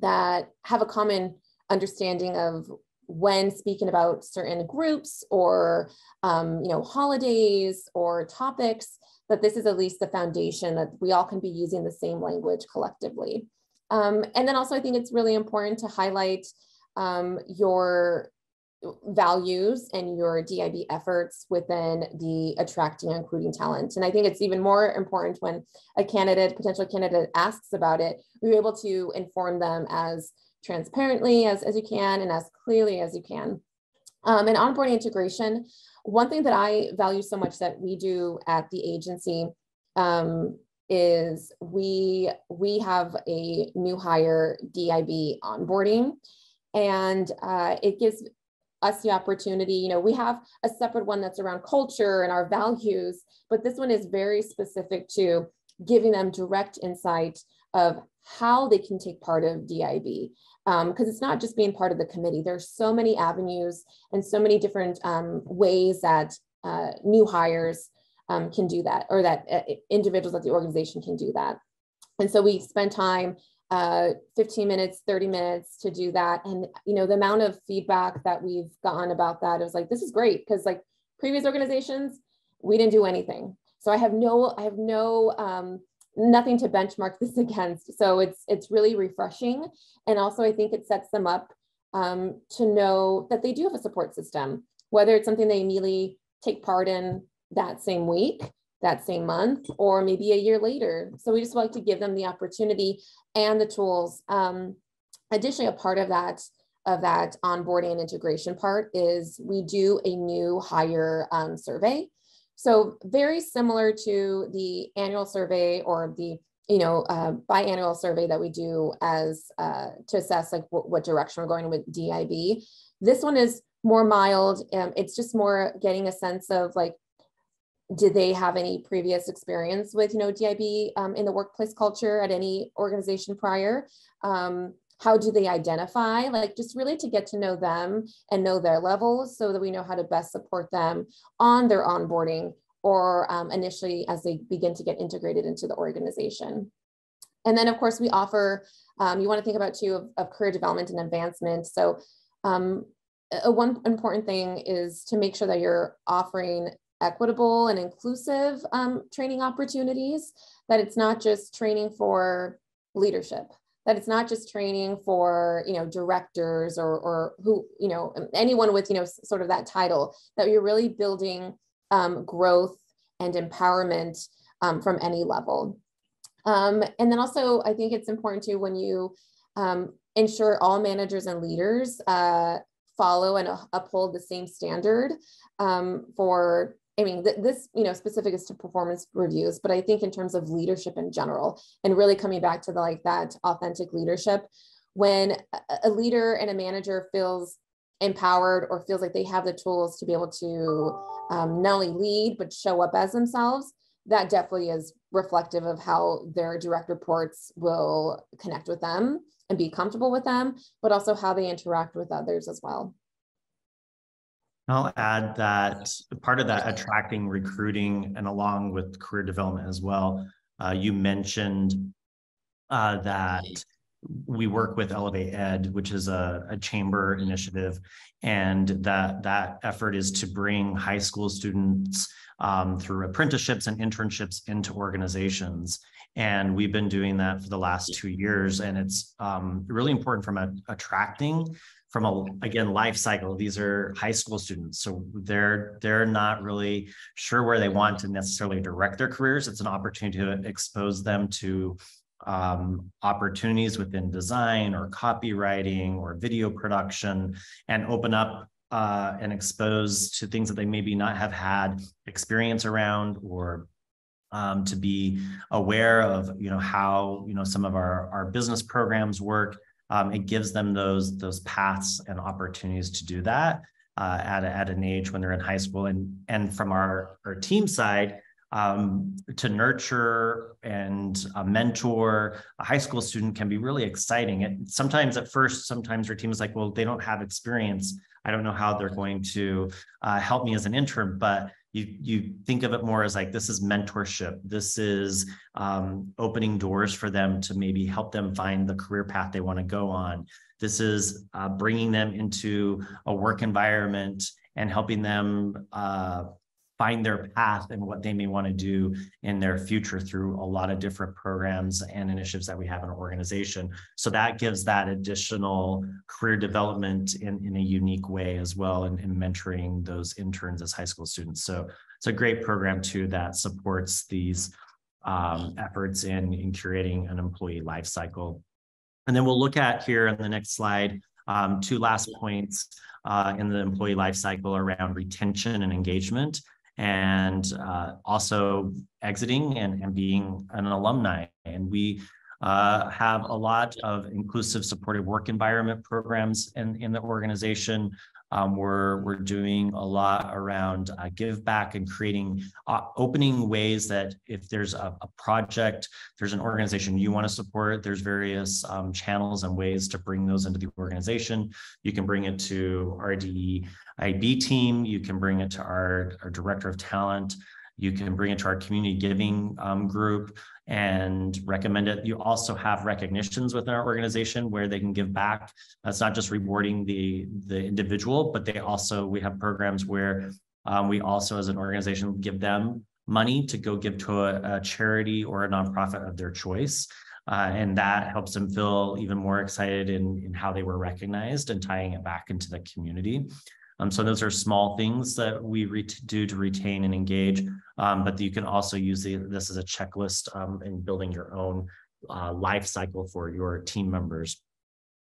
that have a common understanding of when speaking about certain groups or um, you know holidays or topics that this is at least the foundation that we all can be using the same language collectively um, and then also i think it's really important to highlight um, your values and your DIB efforts within the attracting and recruiting talent. And I think it's even more important when a candidate, potential candidate asks about it, you're able to inform them as transparently as, as you can and as clearly as you can. Um, and onboarding integration, one thing that I value so much that we do at the agency um, is we we have a new hire DIB onboarding, and uh, it gives us the opportunity. You know, we have a separate one that's around culture and our values, but this one is very specific to giving them direct insight of how they can take part of DIB. Because um, it's not just being part of the committee. There's so many avenues and so many different um, ways that uh, new hires um, can do that, or that uh, individuals at the organization can do that. And so we spend time uh, 15 minutes, 30 minutes to do that. And, you know, the amount of feedback that we've gotten about that is like, this is great. Cause like previous organizations, we didn't do anything. So I have no, I have no, um, nothing to benchmark this against. So it's, it's really refreshing. And also I think it sets them up um, to know that they do have a support system, whether it's something they immediately take part in that same week that same month or maybe a year later. So we just like to give them the opportunity and the tools. Um, additionally, a part of that of that onboarding and integration part is we do a new hire um, survey. So very similar to the annual survey or the you know uh, biannual survey that we do as uh, to assess like what, direction we're going with DIB. This one is more mild. Um, it's just more getting a sense of like did they have any previous experience with you know dib um, in the workplace culture at any organization prior um, how do they identify? Like just really to get to know them and know their levels so that we know how to best support them on their onboarding or um, initially as they begin to get integrated into the organization. And then of course we offer um, you want to think about too of, of career development and advancement. So um, a one important thing is to make sure that you're offering equitable and inclusive um, training opportunities, that it's not just training for leadership, that it's not just training for, you know, directors or, or who, you know, anyone with, you know, sort of that title, that you're really building um, growth and empowerment um, from any level. Um, and then also, I think it's important too when you um, ensure all managers and leaders uh, follow and uphold the same standard um, for I mean, th- this, you know, specific is to performance reviews, but I think in terms of leadership in general, and really coming back to the like that authentic leadership, when a leader and a manager feels empowered or feels like they have the tools to be able to um, not only lead but show up as themselves, that definitely is reflective of how their direct reports will connect with them and be comfortable with them, but also how they interact with others as well. I'll add that part of that attracting, recruiting, and along with career development as well. Uh, you mentioned uh, that we work with Elevate Ed, which is a, a, chamber initiative, and that that effort is to bring high school students um, through apprenticeships and internships into organizations. And we've been doing that for the last two years, and it's um, really important from a, attracting from a again life cycle. These are high school students so they're they're not really sure where they want to necessarily direct their careers. It's an opportunity to expose them to um, opportunities within design or copywriting or video production and open up uh, and expose to things that they maybe not have had experience around or um, to be aware of you know how you know some of our our business programs work um, it gives them those those paths and opportunities to do that uh, at, at an age when they're in high school and and from our our team side um, to nurture and mentor a high school student can be really exciting. It, sometimes at first, sometimes our team is like, well, they don't have experience. I don't know how they're going to uh, help me as an intern, but you you think of it more as like this is mentorship. This is um, opening doors for them to maybe help them find the career path they want to go on. This is uh, bringing them into a work environment and helping them uh, find their path and what they may want to do in their future through a lot of different programs and initiatives that we have in our organization. So that gives that additional career development in, in a unique way as well and in, in mentoring those interns as high school students. So it's a great program too that supports these um, efforts in, in curating an employee life cycle. And then we'll look at here on the next slide, um, two last points uh, in the employee life cycle around retention and engagement and uh, also exiting and, and being an alumni. And we uh, have a lot of inclusive supportive work environment programs in, in the organization. Um, we're we're doing a lot around uh, give back and creating uh, opening ways that if there's a, a, project, there's an organization you want to support, there's various um, channels and ways to bring those into the organization. You can bring it to our DEIB team, you can bring it to our, our director of talent, you can bring it to our community giving um, group and recommend it. You also have recognitions within our organization where they can give back. That's not just rewarding the, the individual, but they also, we have programs where um, we also as an organization give them money to go give to a, a charity or a nonprofit of their choice. Uh, and that helps them feel even more excited in, in how they were recognized and tying it back into the community. Um, so those are small things that we do to retain and engage, um, but you can also use the, this as a checklist um, in building your own uh, life cycle for your team members.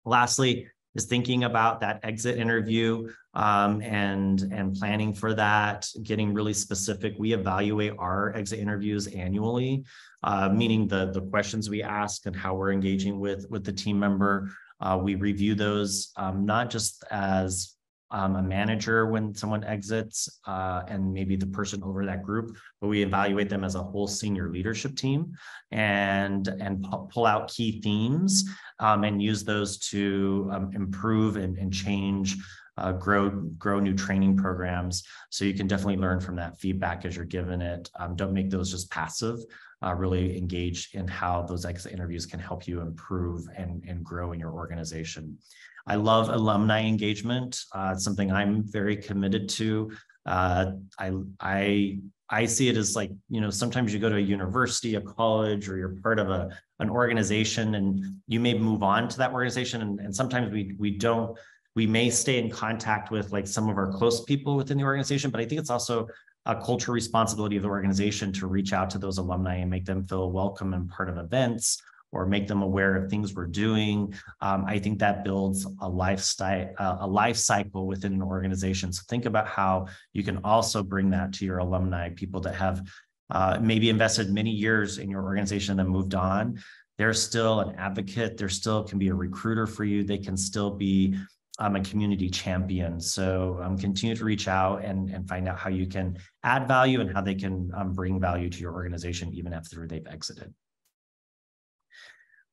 Lastly, is thinking about that exit interview um, and and planning for that, getting really specific. We evaluate our exit interviews annually, uh, meaning the the questions we ask and how we're engaging with with the team member. Uh, we review those um, not just as um, a manager when someone exits uh, and maybe the person over that group, but we evaluate them as a whole senior leadership team and, and pull out key themes um, and use those to um, improve and, and change uh, grow grow new training programs. So you can definitely learn from that feedback as you're given it. Um, don't make those just passive. Uh, really engage in how those exit interviews can help you improve and, and grow in your organization. I love alumni engagement. Uh, it's something I'm very committed to. Uh, I I I see it as like you know sometimes you go to a university, a college, or you're part of a an organization, and you may move on to that organization, and, and sometimes we we don't. We may stay in contact with like some of our close people within the organization, but I think it's also a cultural responsibility of the organization to reach out to those alumni and make them feel welcome and part of events or make them aware of things we're doing. Um, I think that builds a lifestyle, uh, a life cycle within an organization. So think about how you can also bring that to your alumni, people that have uh, maybe invested many years in your organization and then moved on. They're still an advocate. They're still can be a recruiter for you. They can still be um, a community champion. So um, continue to reach out and, and find out how you can add value and how they can um, bring value to your organization even after they've exited.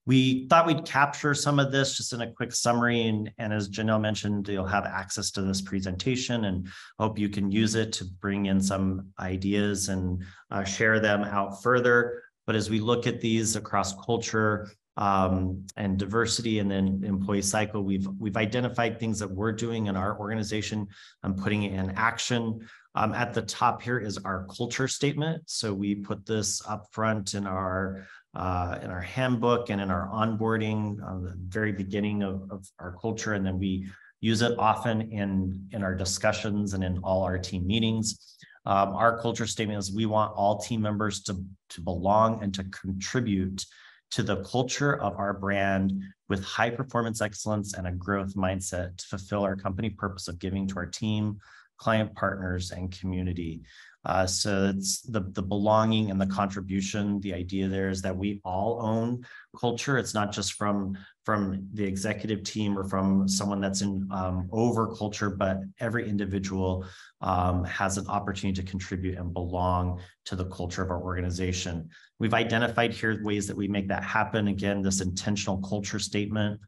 We thought we'd capture some of this just in a quick summary. And, and as Janelle mentioned, you'll have access to this presentation and hope you can use it to bring in some ideas and uh, share them out further. But as we look at these across culture um, and diversity and then employee cycle, we've, we've identified things that we're doing in our organization and putting it in action. Um, at the top here is our culture statement. So we put this up front in our uh, in our handbook and in our onboarding on the very beginning of, of our culture. And then we use it often in, in our discussions and in all our team meetings. Um, our culture statement is we want all team members to, to belong and to contribute to the culture of our brand with high performance excellence and a growth mindset to fulfill our company purpose of giving to our team, client partners, and community. Uh, so it's the, the belonging and the contribution. The idea there is that we all own culture. It's not just from, from the executive team or from someone that's in um, over culture, but every individual um, has an opportunity to contribute and belong to the culture of our organization. We've identified here ways that we make that happen. Again, this intentional culture statement.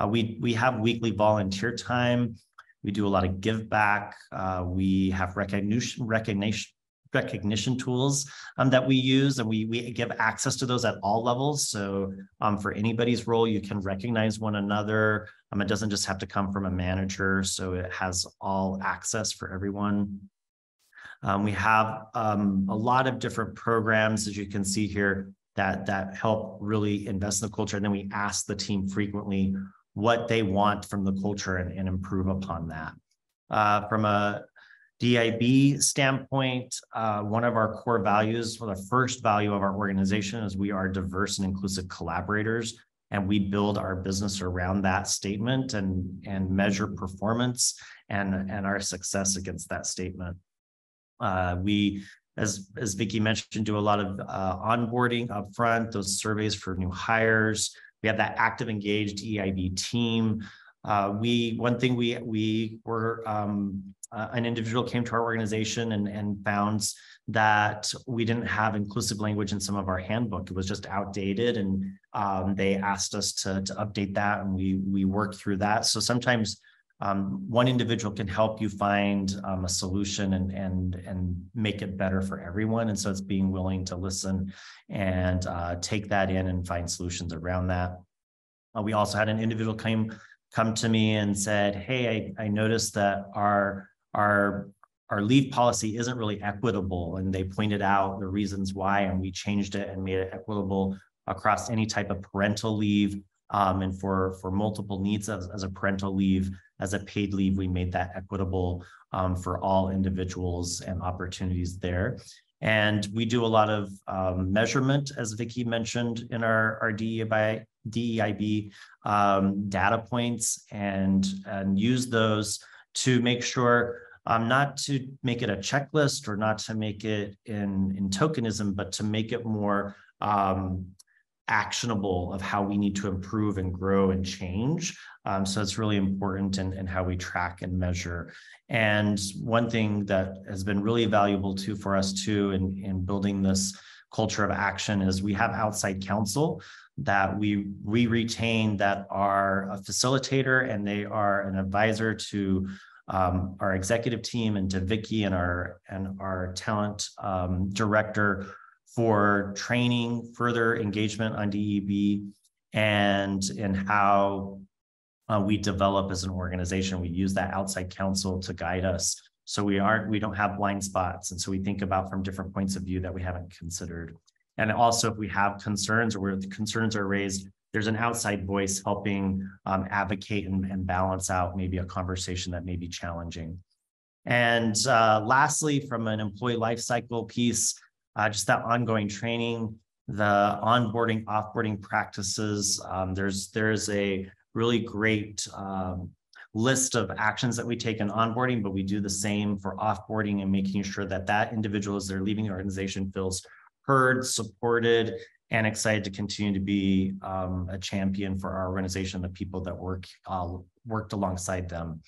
Uh, we, we have weekly volunteer time. We do a lot of give back. Uh, we have recognition, recognition, recognition tools um, that we use and we, we give access to those at all levels. So um, for anybody's role, you can recognize one another. Um, it doesn't just have to come from a manager. So it has all access for everyone. Um, we have um, a lot of different programs, as you can see here, that, that help really invest in the culture. And then we ask the team frequently what they want from the culture and, and improve upon that. Uh, from a DEIB standpoint, uh, one of our core values, or the first value of our organization is we are diverse and inclusive collaborators, and we build our business around that statement and, and measure performance and, and our success against that statement. Uh, we, as, as Vicki mentioned, do a lot of uh, onboarding upfront, those surveys for new hires. We have that active engaged EIB team Uh, we one thing we we were um, uh, an individual came to our organization and and found that we didn't have inclusive language in some of our handbook. It was just outdated, and um, they asked us to to update that, and we we worked through that. So sometimes um, one individual can help you find um, a solution and and and make it better for everyone. And so it's being willing to listen and uh, take that in and find solutions around that. Uh, we also had an individual come come to me and said, "Hey, I, I noticed that our our our leave policy isn't really equitable," and they pointed out the reasons why, and we changed it and made it equitable across any type of parental leave um, and for for multiple needs as, as a parental leave as a paid leave, we made that equitable um, for all individuals and opportunities there. And we do a lot of um, measurement, as Vicki mentioned, in our, our DEIB, DEIB um, data points and, and use those to make sure um, not to make it a checklist or not to make it in, in tokenism, but to make it more um, actionable of how we need to improve and grow and change. Um, so it's really important in, in how we track and measure. And one thing that has been really valuable too for us too in, in building this culture of action is we have outside counsel that we we retain that are a facilitator and they are an advisor to um, our executive team and to Vicki and our and our talent um, director for training, further engagement on DEB, and in how uh, we develop as an organization. We use that outside counsel to guide us. So we aren't, we don't have blind spots. And so we think about from different points of view that we haven't considered. And also if we have concerns or where the concerns are raised, there's an outside voice helping um, advocate and, and, balance out maybe a conversation that may be challenging. And uh, lastly, from an employee life cycle piece, uh, just that ongoing training, the onboarding, offboarding practices. Um, there's there's a really great um, list of actions that we take in onboarding, but we do the same for offboarding and making sure that that individual as they're leaving the organization feels heard, supported, and excited to continue to be um, a champion for our organization, the people that work uh, worked alongside them,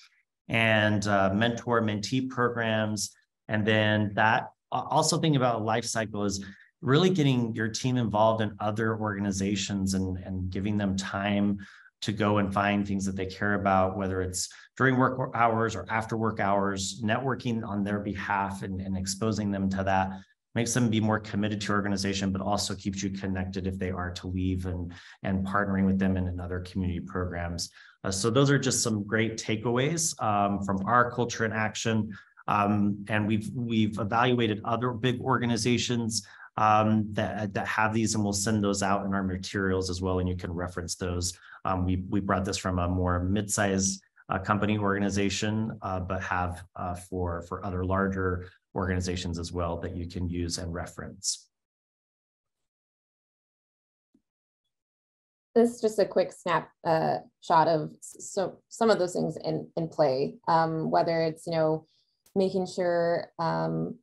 and uh, mentor mentee programs, and then that also thinking about life cycle is really getting your team involved in other organizations and, and giving them time to go and find things that they care about, whether it's during work hours or after work hours, networking on their behalf and, and exposing them to that makes them be more committed to your organization, but also keeps you connected if they are to leave and, and partnering with them in, in other community programs. Uh, so those are just some great takeaways um, from our culture in action. Um, and we've we've evaluated other big organizations um, that, that have these and we'll send those out in our materials as well and you can reference those. Um, we, we brought this from a more mid-size uh, company organization, uh, but have uh, for, for other larger organizations as well that you can use and reference. This is just a quick snap uh, shot of so some of those things in in play. Um, whether it's you know making sure um,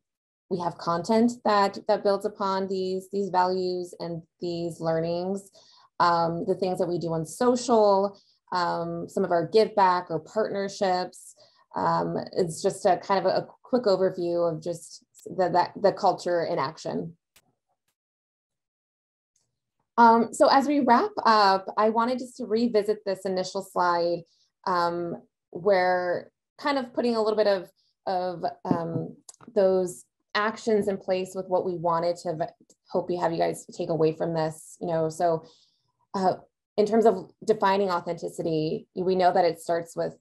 we have content that that builds upon these these values and these learnings um, the things that we do on social um, some of our give back or partnerships um, it's just a kind of a, a quick overview of just the, that, the culture in action. Um, so as we wrap up i wanted just to revisit this initial slide um, where kind of putting a little bit of of um, those actions in place with what we wanted to hope you have you guys take away from this you know? So uh, in terms of defining authenticity we know that it starts with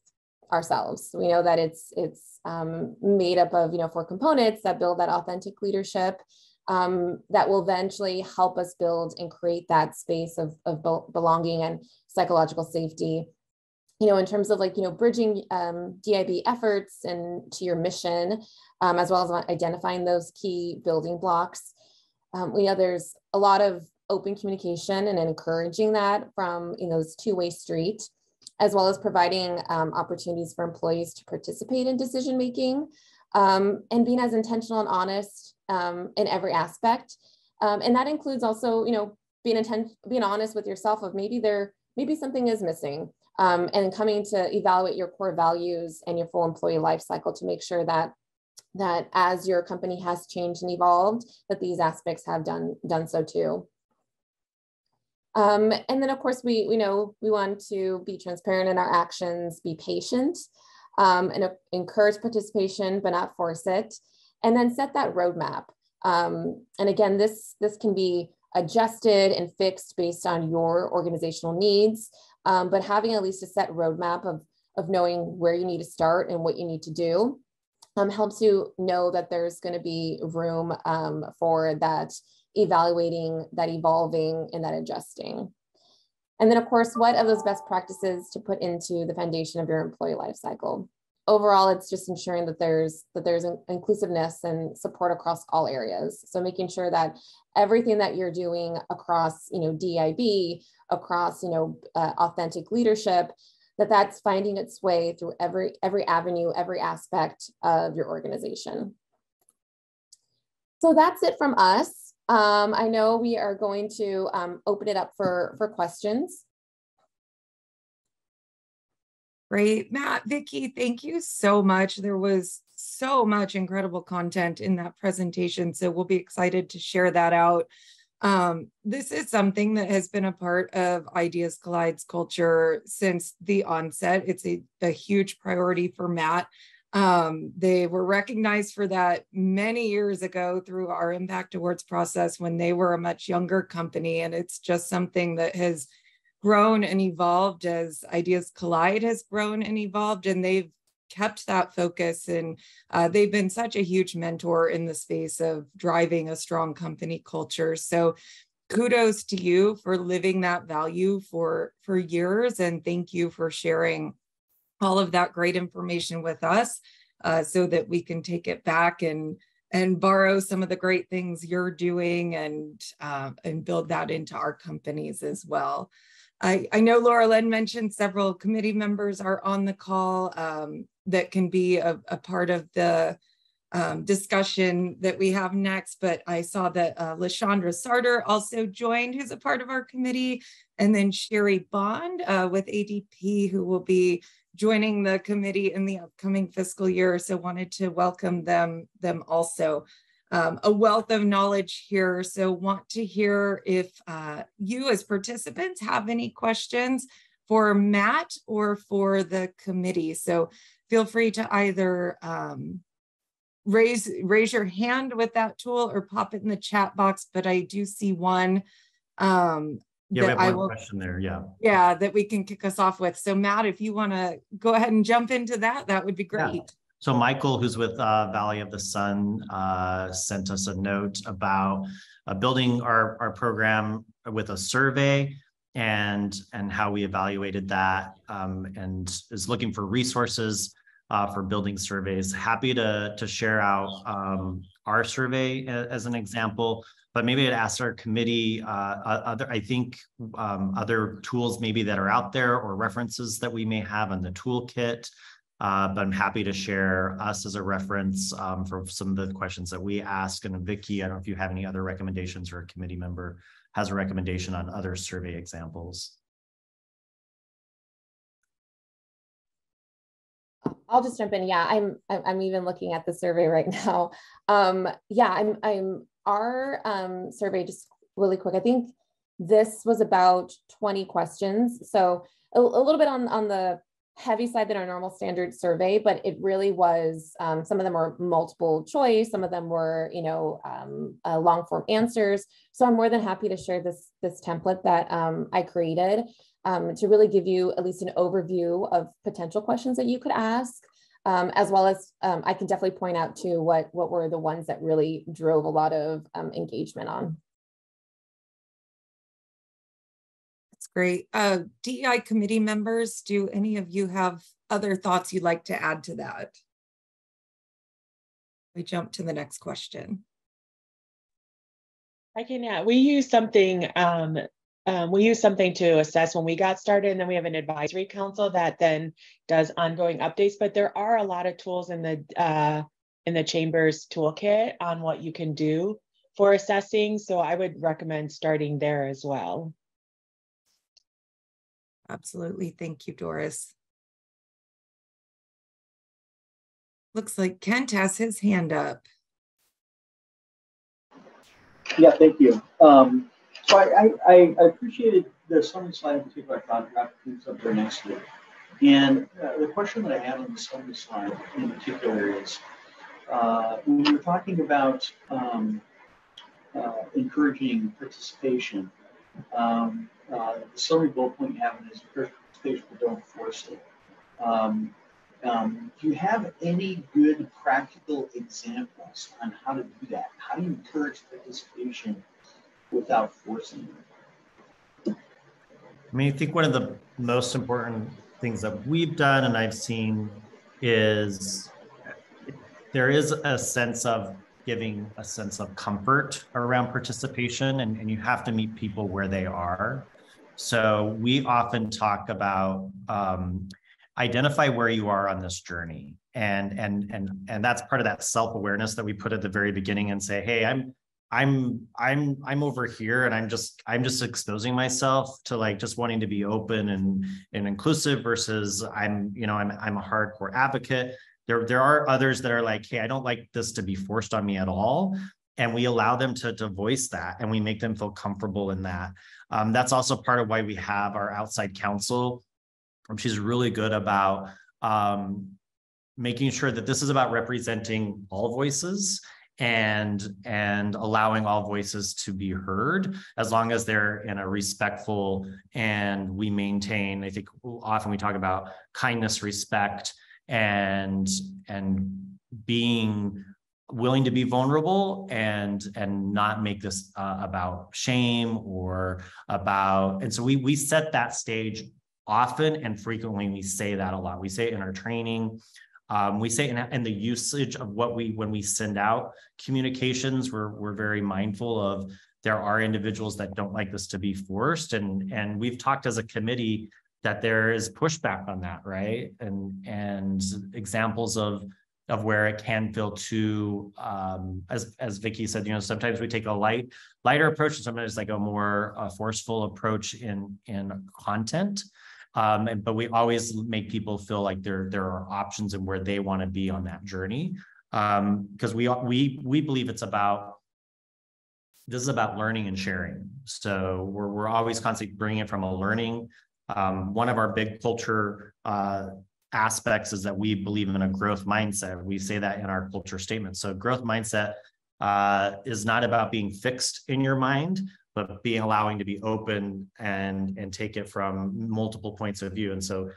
ourselves we know that it's it's um, made up of you know four components that build that authentic leadership um, that will eventually help us build and create that space of, of belonging and psychological safety you know, in terms of like, you know, bridging um, DEIB efforts and to your mission, um, as well as identifying those key building blocks. Um, we know there's a lot of open communication and encouraging that from, you know, two-way street, as well as providing um, opportunities for employees to participate in decision-making um, and being as intentional and honest um, in every aspect. and that includes also, you know, being intent, being honest with yourself of maybe there, maybe something is missing um, and coming to evaluate your core values and your full employee life cycle to make sure that that as your company has changed and evolved, that these aspects have done done so too. Um, and then of course we we know we want to be transparent in our actions, be patient, um, and uh, encourage participation but not force it, and then set that roadmap. Um, and again, this this can be adjusted and fixed based on your organizational needs, um, but having at least a set roadmap of of knowing where you need to start and what you need to do um, helps you know that there's going to be room um, for that evaluating, that evolving, and that adjusting. And then, of course, what are those best practices to put into the foundation of your employee life cycle? Overall, it's just ensuring that there's that there's inclusiveness and support across all areas. So making sure that everything that you're doing across, you know, DIB, across, you know, uh, authentic leadership, that that's finding its way through every every avenue, every aspect of your organization. So that's it from us. Um, I know we are going to um, open it up for, for questions. Great. Matt, Vicki, thank you so much. There was so much incredible content in that presentation. So we'll be excited to share that out um, this is something that has been a part of Ideas Collide's culture since the onset. It's a, a huge priority for Matt. Um, they were recognized for that many years ago through our Impact Awards process when they were a much younger company. And it's just something that has grown and evolved as Ideas Collide has grown and evolved. And they've kept that focus and uh, they've been such a huge mentor in the space of driving a strong company culture so kudos to you for living that value for for years and thank you for sharing all of that great information with us uh, so that we can take it back and and borrow some of the great things you're doing and uh, and build that into our companies as well. I, I know Laura Lynn mentioned several committee members are on the call. Um, that can be a, a part of the um, discussion that we have next, but I saw that uh, LaShondra Sarter also joined, who's a part of our committee, and then Sherry Bond uh, with ADP, who will be joining the committee in the upcoming fiscal year. So wanted to welcome them, them also. Um, a wealth of knowledge here. So want to hear if uh, you as participants have any questions for Matt or for the committee. So feel free to either um, raise raise your hand with that tool or pop it in the chat box. But I do see one. Um, yeah, we have one will, question there. Yeah. Yeah, that we can kick us off with. So Matt, if you want to go ahead and jump into that, that would be great. Yeah. So Michael, who's with uh, Valley of the Sun, uh, sent us a note about uh, building our, our program with a survey and and how we evaluated that um, and is looking for resources uh, for building surveys. Happy to, to share out um, our survey as an example, but maybe I'd ask our committee, uh, other, I think um, other tools maybe that are out there or references that we may have in the toolkit. Uh, but I'm happy to share us as a reference um, for some of the questions that we ask. And Vicki, I don't know if you have any other recommendations or a committee member has a recommendation on other survey examples. I'll just jump in. Yeah, I'm I'm even looking at the survey right now. Um, yeah, I'm I'm our um, survey just really quick. I think this was about 20 questions, so a, a little bit on on the heavy side than our normal standard survey, but it really was, um, some of them were multiple choice, some of them were, you know, um, uh, long form answers. So I'm more than happy to share this, this template that um, I created um, to really give you at least an overview of potential questions that you could ask. Um, as well as um, I can definitely point out to what, what were the ones that really drove a lot of engagement on. That's great. Uh, DEI committee members, do any of you have other thoughts you'd like to add to that? We jump to the next question. I can, yeah, we use something, um, um, we use something to assess when we got started and then we have an advisory council that then does ongoing updates, but there are a lot of tools in the, uh, in the chamber's toolkit on what you can do for assessing. So I would recommend starting there as well. Absolutely. Thank you, Doris. Looks like Kent has his hand up. Yeah, thank you. Um, so I, I, I, appreciated the summary slide in particular. I thought wrapped things up very nicely. And uh, the question that I had on the summary slide in particular is, uh, when you're talking about um, uh, encouraging participation, um, uh, the summary bullet point you have is encourage participation, but don't force it. Um, um, do you have any good practical examples on how to do that? How do you encourage participation without forcing? I mean, I think one of the most important things that we've done and I've seen is there is a sense of giving a sense of comfort around participation and, and you have to meet people where they are. So we often talk about um, identify where you are on this journey and and and and that's part of that self-awareness that we put at the very beginning and say hey i'm i'm i'm i'm over here and i'm just i'm just exposing myself to like just wanting to be open and and inclusive versus i'm you know i'm i'm a hardcore advocate. There there are others that are like hey i don't like this to be forced on me at all. And we allow them to, to voice that and we make them feel comfortable in that. Um, that's also part of why we have our outside counsel She's really good about um, making sure that this is about representing all voices and and allowing all voices to be heard as long as they're in a respectful and we maintain i think often we talk about kindness respect and and being willing to be vulnerable and and not make this uh, about shame or about and so we we set that stage often and frequently we say that a lot. We say it in our training um, we say in, in, the usage of what we when we send out communications we're, we're very mindful of there are individuals that don't like this to be forced. And and we've talked as a committee that there is pushback on that right? And and examples of of where it can feel too um, as as Vicki said you know sometimes we take a light lighter approach and sometimes like a more uh, forceful approach in in content um, and, but we always make people feel like there, there are options and where they want to be on that journey. Um, because we, we, we believe it's about, this is about learning and sharing. So we're, we're always constantly bringing it from a learning. Um, one of our big culture uh, aspects is that we believe in a growth mindset. We say that in our culture statement. So growth mindset uh, is not about being fixed in your mind, but being allowing to be open and and take it from multiple points of view. And so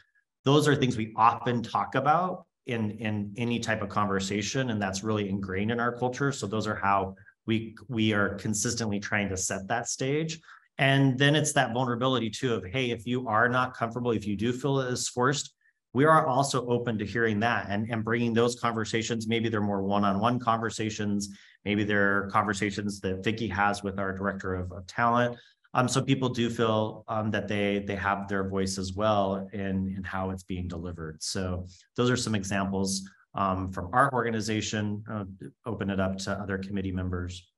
those are things we often talk about in in any type of conversation and that's really ingrained in our culture. So those are how we we are consistently trying to set that stage. And then it's that vulnerability too of hey if you are not comfortable if you do feel it is forced we are also open to hearing that and, and bringing those conversations maybe they're more one-on-one conversations Maybe they're conversations that Vicki has with our director of, of talent. Um, so people do feel um, that they they have their voice as well in, in how it's being delivered. So those are some examples um, from our organization. Uh, open it up to other committee members.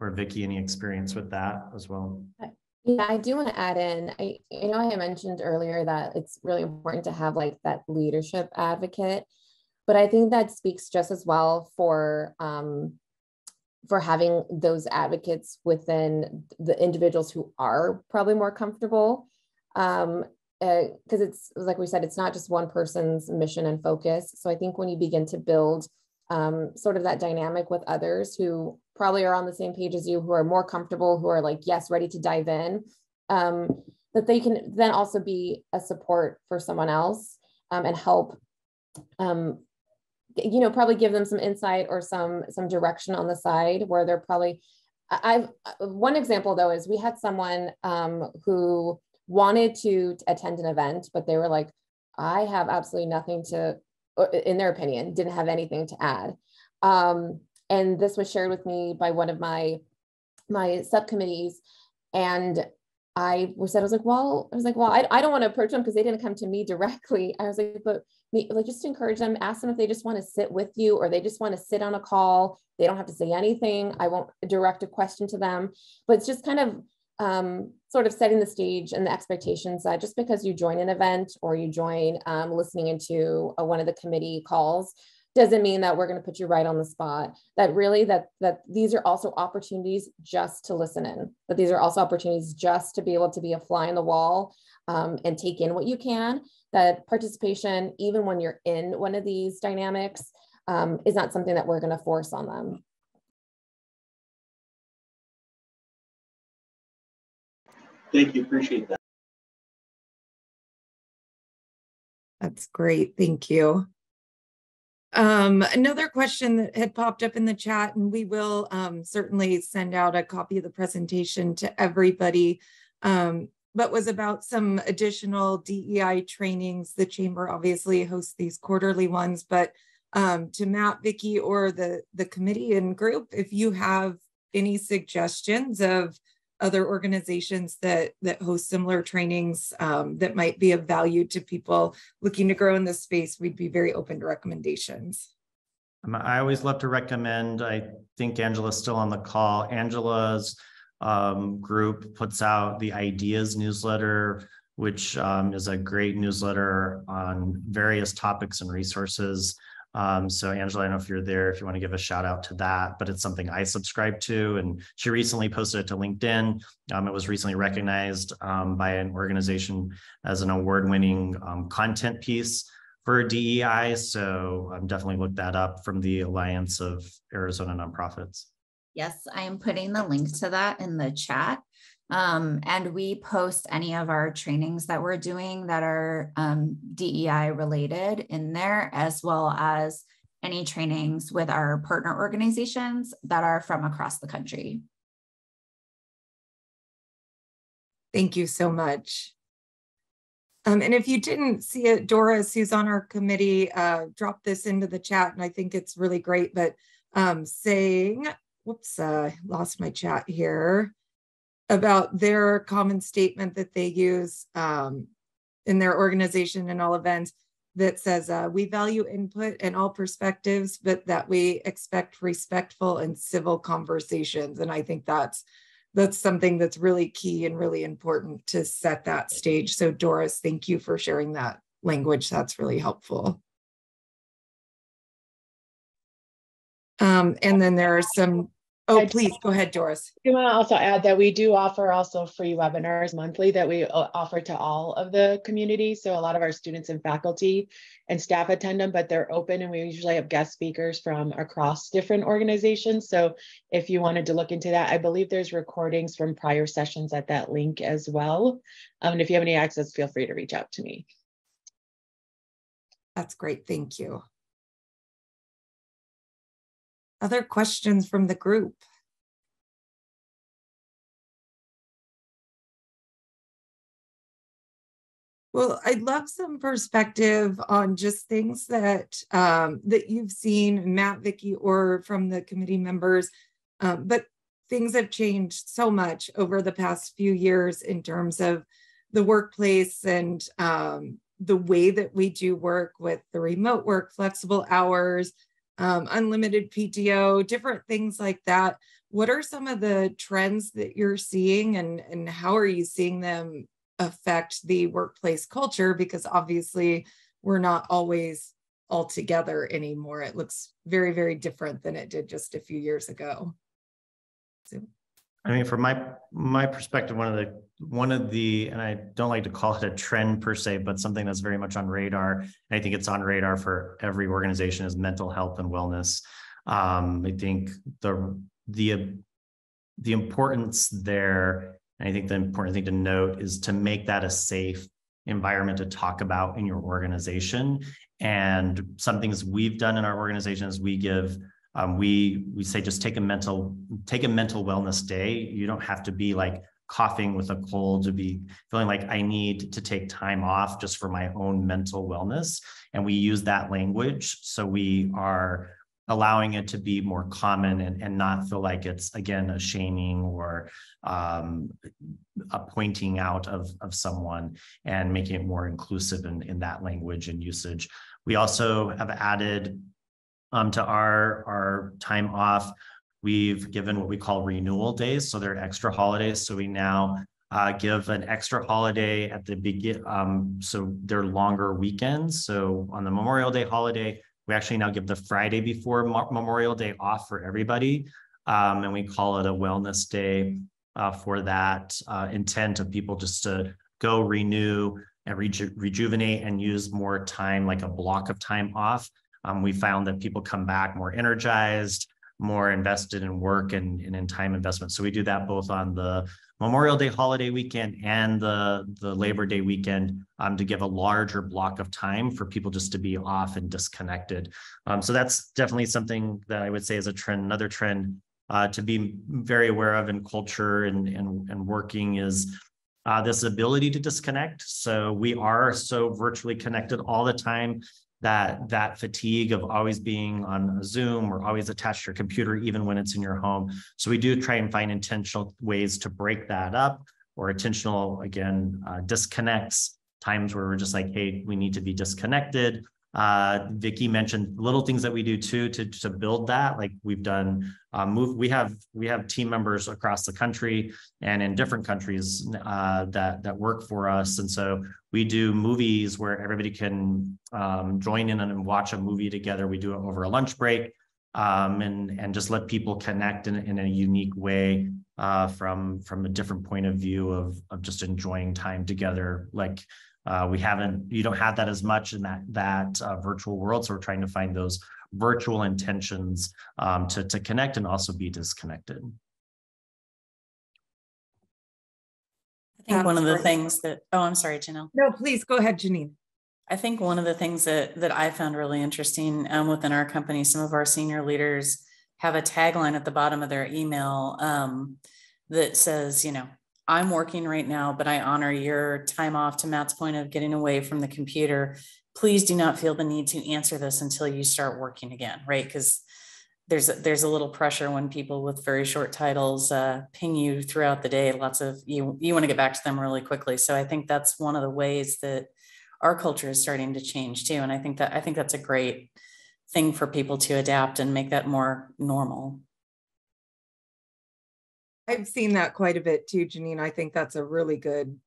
Or Vicki, any experience with that as well? Yeah, I do want to add in. I, you know, I mentioned earlier that it's really important to have like that leadership advocate, but I think that speaks just as well for um, for having those advocates within the individuals who are probably more comfortable. Um, because uh, it's like we said, it's not just one person's mission and focus. So I think when you begin to build um, sort of that dynamic with others who probably are on the same page as you, who are more comfortable, who are like, yes, ready to dive in, um, that they can then also be a support for someone else um, and help, um, you know, probably give them some insight or some some direction on the side where they're probably. I've one example though is we had someone um, who wanted to attend an event, but they were like, I have absolutely nothing to in their opinion, didn't have anything to add. Um, and this was shared with me by one of my my subcommittees, and I was said, I was like, well, I was like, well, I, I don't want to approach them because they didn't come to me directly. I was like, but me, like, just encourage them, ask them if they just want to sit with you or they just want to sit on a call. They don't have to say anything. I won't direct a question to them, but it's just kind of um, sort of setting the stage and the expectations that just because you join an event or you join um, listening into a, one of the committee calls doesn't mean that we're going to put you right on the spot. That really that that these are also opportunities just to listen in. That these are also opportunities just to be able to be a fly in the wall um, and take in what you can. That participation even when you're in one of these dynamics um, is not something that we're going to force on them thank you appreciate that that's great thank you um, another question that had popped up in the chat, and we will um, certainly send out a copy of the presentation to everybody, um, but was about some additional DEI trainings. The Chamber obviously hosts these quarterly ones, but um, to Matt, Vicki, or the, the committee and group, if you have any suggestions of other organizations that that host similar trainings um, that might be of value to people looking to grow in this space, we'd be very open to recommendations. Um, I always love to recommend, I think Angela's still on the call. Angela's um, group puts out the Ideas newsletter, which um, is a great newsletter on various topics and resources. Um, so Angela, I don't know if you're there, if you want to give a shout out to that, but it's something I subscribe to. And she recently posted it to LinkedIn. Um, it was recently recognized um, by an organization as an award-winning um, content piece for DEI. So I'm definitely looked that up from the Alliance of Arizona Nonprofits. Yes, I am putting the link to that in the chat. Um, and we post any of our trainings that we're doing that are um, DEI related in there, as well as any trainings with our partner organizations that are from across the country. Thank you so much. Um, and if you didn't see it, Doris, who's on our committee, uh, dropped this into the chat, and I think it's really great. But um, saying, whoops, uh, lost my chat here about their common statement that they use um, in their organization and all events that says uh, we value input and all perspectives, but that we expect respectful and civil conversations. And I think that's that's something that's really key and really important to set that stage. So Doris, thank you for sharing that language. That's really helpful. Um, and then there are some Oh, please go ahead, Doris. I want to also add that we do offer also free webinars monthly that we uh, offer to all of the community. So a lot of our students and faculty and staff attend them, but they're open and we usually have guest speakers from across different organizations. So if you wanted to look into that, I believe there's recordings from prior sessions at that link as well. Um, and if you have any access, feel free to reach out to me. That's great. Thank you. Other questions from the group? Well, I'd love some perspective on just things that um, that you've seen, Matt, Vicki, or from the committee members. Um, but things have changed so much over the past few years in terms of the workplace and um, the way that we do work with the remote work, flexible hours, um, unlimited PTO, different things like that. What are some of the trends that you're seeing and, and how are you seeing them affect the workplace culture? Because obviously we're not always all together anymore. It looks very, very different than it did just a few years ago. So. I mean, from my my perspective, one of the one of the, and I don't like to call it a trend per se, but something that's very much on radar. I think it's on radar for every organization is mental health and wellness. Um, I think the the the importance there, and I think the important thing to note is to make that a safe environment to talk about in your organization. And some things we've done in our organization is we give um, we we say just take a mental take a mental wellness day. You don't have to be like coughing with a cold to be feeling like I need to take time off just for my own mental wellness. And we use that language. So we are allowing it to be more common and, and not feel like it's again a shaming or um, a pointing out of, of someone and making it more inclusive in, in that language and usage. We also have added um, to our, our time off, we've given what we call renewal days. So they're extra holidays. So we now uh, give an extra holiday at the begin. Um, so they're longer weekends. So on the Memorial Day holiday, we actually now give the Friday before Memorial Day off for everybody. Um, and we call it a wellness day uh, for that uh, intent of people just to go renew and reju rejuvenate and use more time, like a block of time off. Um, we found that people come back more energized, more invested in work and, and in time investment. So we do that both on the Memorial Day holiday weekend and the, the Labor Day weekend um, to give a larger block of time for people just to be off and disconnected. Um, so that's definitely something that I would say is a trend. Another trend uh, to be very aware of in culture and, and, and working is uh, this ability to disconnect. So we are so virtually connected all the time that that fatigue of always being on Zoom or always attached to your computer, even when it's in your home. So we do try and find intentional ways to break that up or intentional, again, uh, disconnects, times where we're just like, hey, we need to be disconnected. Uh, Vicki mentioned little things that we do too to, to build that. Like we've done uh, move. We have we have team members across the country and in different countries uh, that that work for us, and so we do movies where everybody can um, join in and watch a movie together. We do it over a lunch break, um, and and just let people connect in, in a unique way uh, from from a different point of view of of just enjoying time together, like uh, we haven't, you don't have that as much in that that uh, virtual world. So we're trying to find those virtual intentions um, to, to connect and also be disconnected. I think one of the things that, oh, I'm sorry, Janelle. No, please go ahead, Janine. I think one of the things that, that I found really interesting um, within our company, some of our senior leaders have a tagline at the bottom of their email um, that says, you know, I'm working right now, but I honor your time off to Matt's point of getting away from the computer. Please do not feel the need to answer this until you start working again, right? Because there's a, there's a little pressure when people with very short titles uh, ping you throughout the day. Lots of you you want to get back to them really quickly. So I think that's one of the ways that our culture is starting to change too. And I think that I think that's a great thing for people to adapt and make that more normal. I've seen that quite a bit too, Janine. I think that's a really good,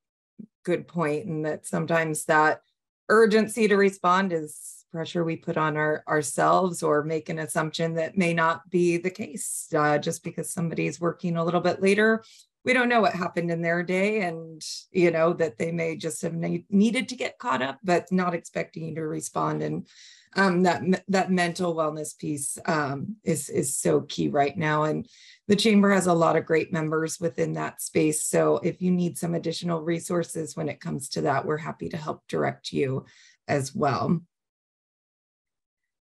good point, and that sometimes that urgency to respond is pressure we put on our ourselves or make an assumption that may not be the case uh, just because somebody's working a little bit later. We don't know what happened in their day and you know that they may just have ne- needed to get caught up but not expecting you to respond. And um, that that mental wellness piece um, is is so key right now. And the chamber has a lot of great members within that space so if you need some additional resources when it comes to that we're happy to help direct you as well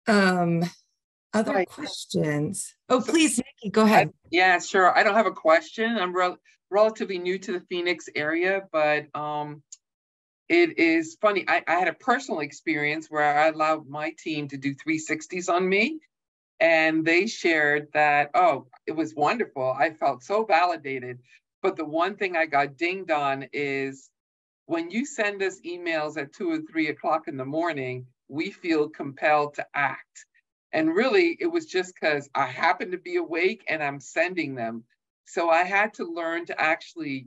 um other right. questions oh please nikki go ahead I, yeah sure i don't have a question i'm re relatively new to the phoenix area but um it is funny. I, I, had a personal experience where I allowed my team to do 360s on me. And they shared that, oh, it was wonderful. I felt so validated. But the one thing I got dinged on is when you send us emails at two or three o'clock in the morning, we feel compelled to act. And really, it was just because I happened to be awake and I'm sending them. So I had to learn to actually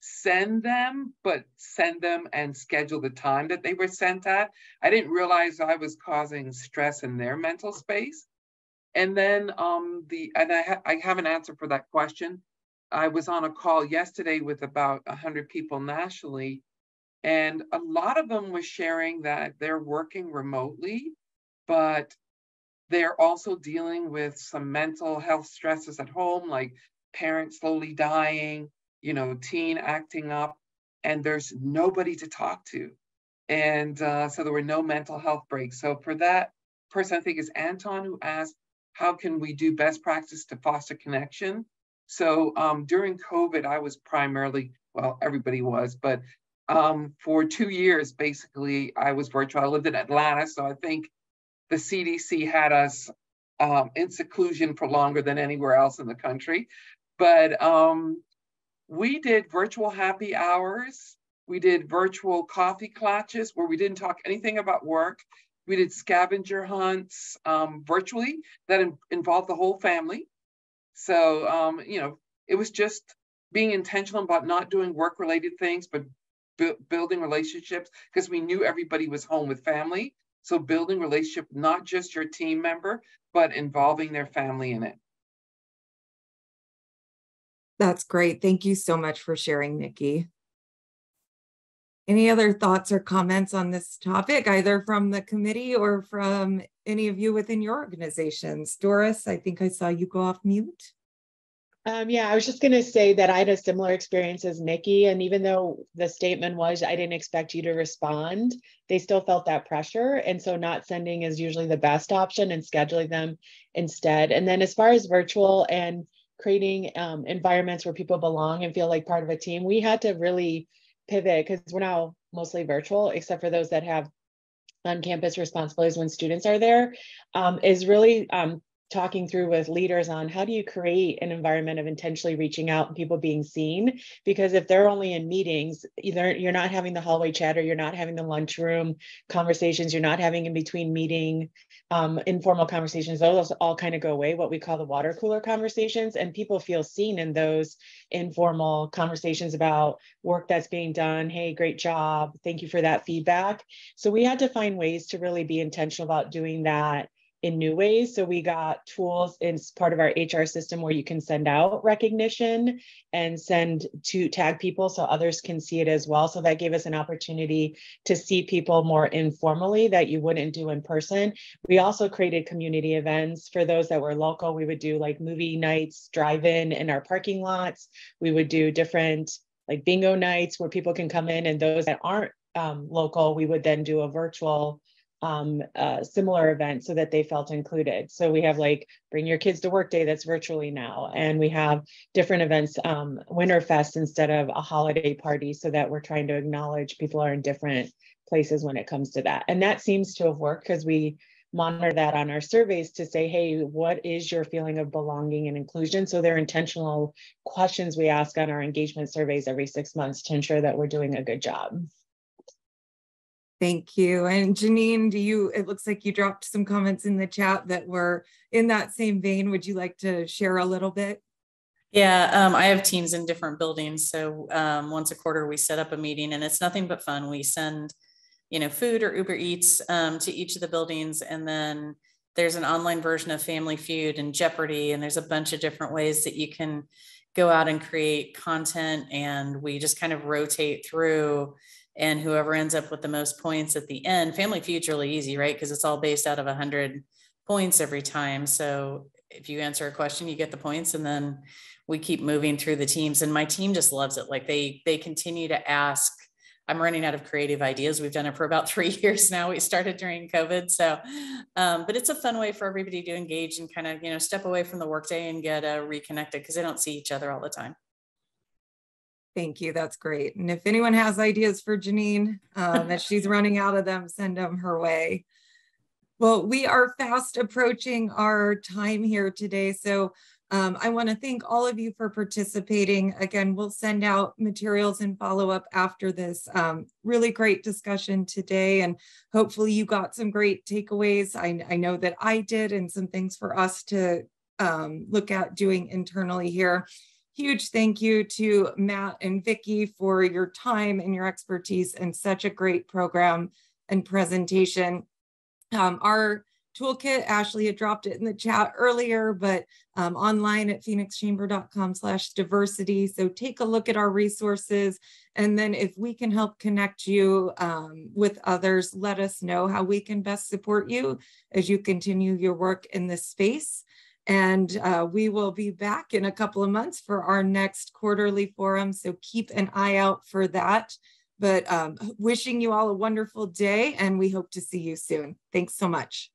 send them, but send them and schedule the time that they were sent at. I didn't realize I was causing stress in their mental space. And then um, the and I, ha I have an answer for that question. I was on a call yesterday with about 100 people nationally, and a lot of them were sharing that they're working remotely, but they're also dealing with some mental health stresses at home, like parents slowly dying, you know, teen acting up, and there's nobody to talk to. And uh, so there were no mental health breaks. So for that person, I think is Anton who asked, how can we do best practice to foster connection? So um, during COVID, I was primarily, well, everybody was, but um, for two years, basically, I was virtual. I lived in Atlanta, so I think the CDC had us um, in seclusion for longer than anywhere else in the country. But um, we did virtual happy hours. We did virtual coffee clutches where we didn't talk anything about work. We did scavenger hunts um, virtually that in, involved the whole family. So, um, you know, it was just being intentional about not doing work related things, but bu building relationships because we knew everybody was home with family. So building relationship, not just your team member, but involving their family in it. That's great. Thank you so much for sharing, Nikki. Any other thoughts or comments on this topic, either from the committee or from any of you within your organizations? Doris, I think I saw you go off mute. Um, yeah, I was just going to say that I had a similar experience as Nikki. And even though the statement was, I didn't expect you to respond, they still felt that pressure. And so not sending is usually the best option and scheduling them instead. And then as far as virtual and creating um, environments where people belong and feel like part of a team, we had to really pivot because we're now mostly virtual, except for those that have on campus responsibilities when students are there, um, is really um, talking through with leaders on how do you create an environment of intentionally reaching out and people being seen? Because if they're only in meetings either you're not having the hallway chatter you're not having the lunchroom conversations you're not having in between meeting um, informal conversations those all kind of go away what we call the water cooler conversations. And people feel seen in those informal conversations about work that's being done. Hey great job. Thank you for that feedback. So we had to find ways to really be intentional about doing that in new ways. So we got tools in part of our HR system where you can send out recognition and send to tag people so others can see it as well. So that gave us an opportunity to see people more informally that you wouldn't do in person. We also created community events for those that were local. We would do like movie nights, drive in in our parking lots. We would do different like bingo nights where people can come in and those that aren't um, local, we would then do a virtual um, uh, similar event so that they felt included. So we have like bring your kids to work day that's virtually now, and we have different events, um, Winterfest instead of a holiday party, so that we're trying to acknowledge people are in different places when it comes to that. And that seems to have worked because we monitor that on our surveys to say, hey, what is your feeling of belonging and inclusion? So they're intentional questions we ask on our engagement surveys every six months to ensure that we're doing a good job. Thank you. And Janine, do you, it looks like you dropped some comments in the chat that were in that same vein. Would you like to share a little bit? Yeah, um, I have teams in different buildings. So um, once a quarter, we set up a meeting and it's nothing but fun. We send, you know, food or Uber Eats um, to each of the buildings. And then there's an online version of Family Feud and Jeopardy. And there's a bunch of different ways that you can go out and create content. And we just kind of rotate through and whoever ends up with the most points at the end family feud's really easy right? Because it's all based out of 100 points every time. So if you answer a question you get the points and then we keep moving through the teams. And my team just loves it. Like they they continue to ask. I'm running out of creative ideas. We've done it for about three years now. We started during covid. So um, but it's a fun way for everybody to engage and kind of you know step away from the workday and get uh, reconnected because they don't see each other all the time Thank you. That's great. And if anyone has ideas for Janine, um, as she's running out of them, send them her way. Well, we are fast approaching our time here today. So um, I want to thank all of you for participating. Again, we'll send out materials and follow up after this um, really great discussion today. And hopefully you got some great takeaways. I, I know that I did and some things for us to um, look at doing internally here huge thank you to Matt and Vicki for your time and your expertise and such a great program and presentation. Um, our toolkit, Ashley had dropped it in the chat earlier, but um, online at phoenixchamber.com slash diversity. So take a look at our resources. And then if we can help connect you um, with others, let us know how we can best support you as you continue your work in this space. And uh, we will be back in a couple of months for our next quarterly forum. So keep an eye out for that. But um, wishing you all a wonderful day, and we hope to see you soon. Thanks so much.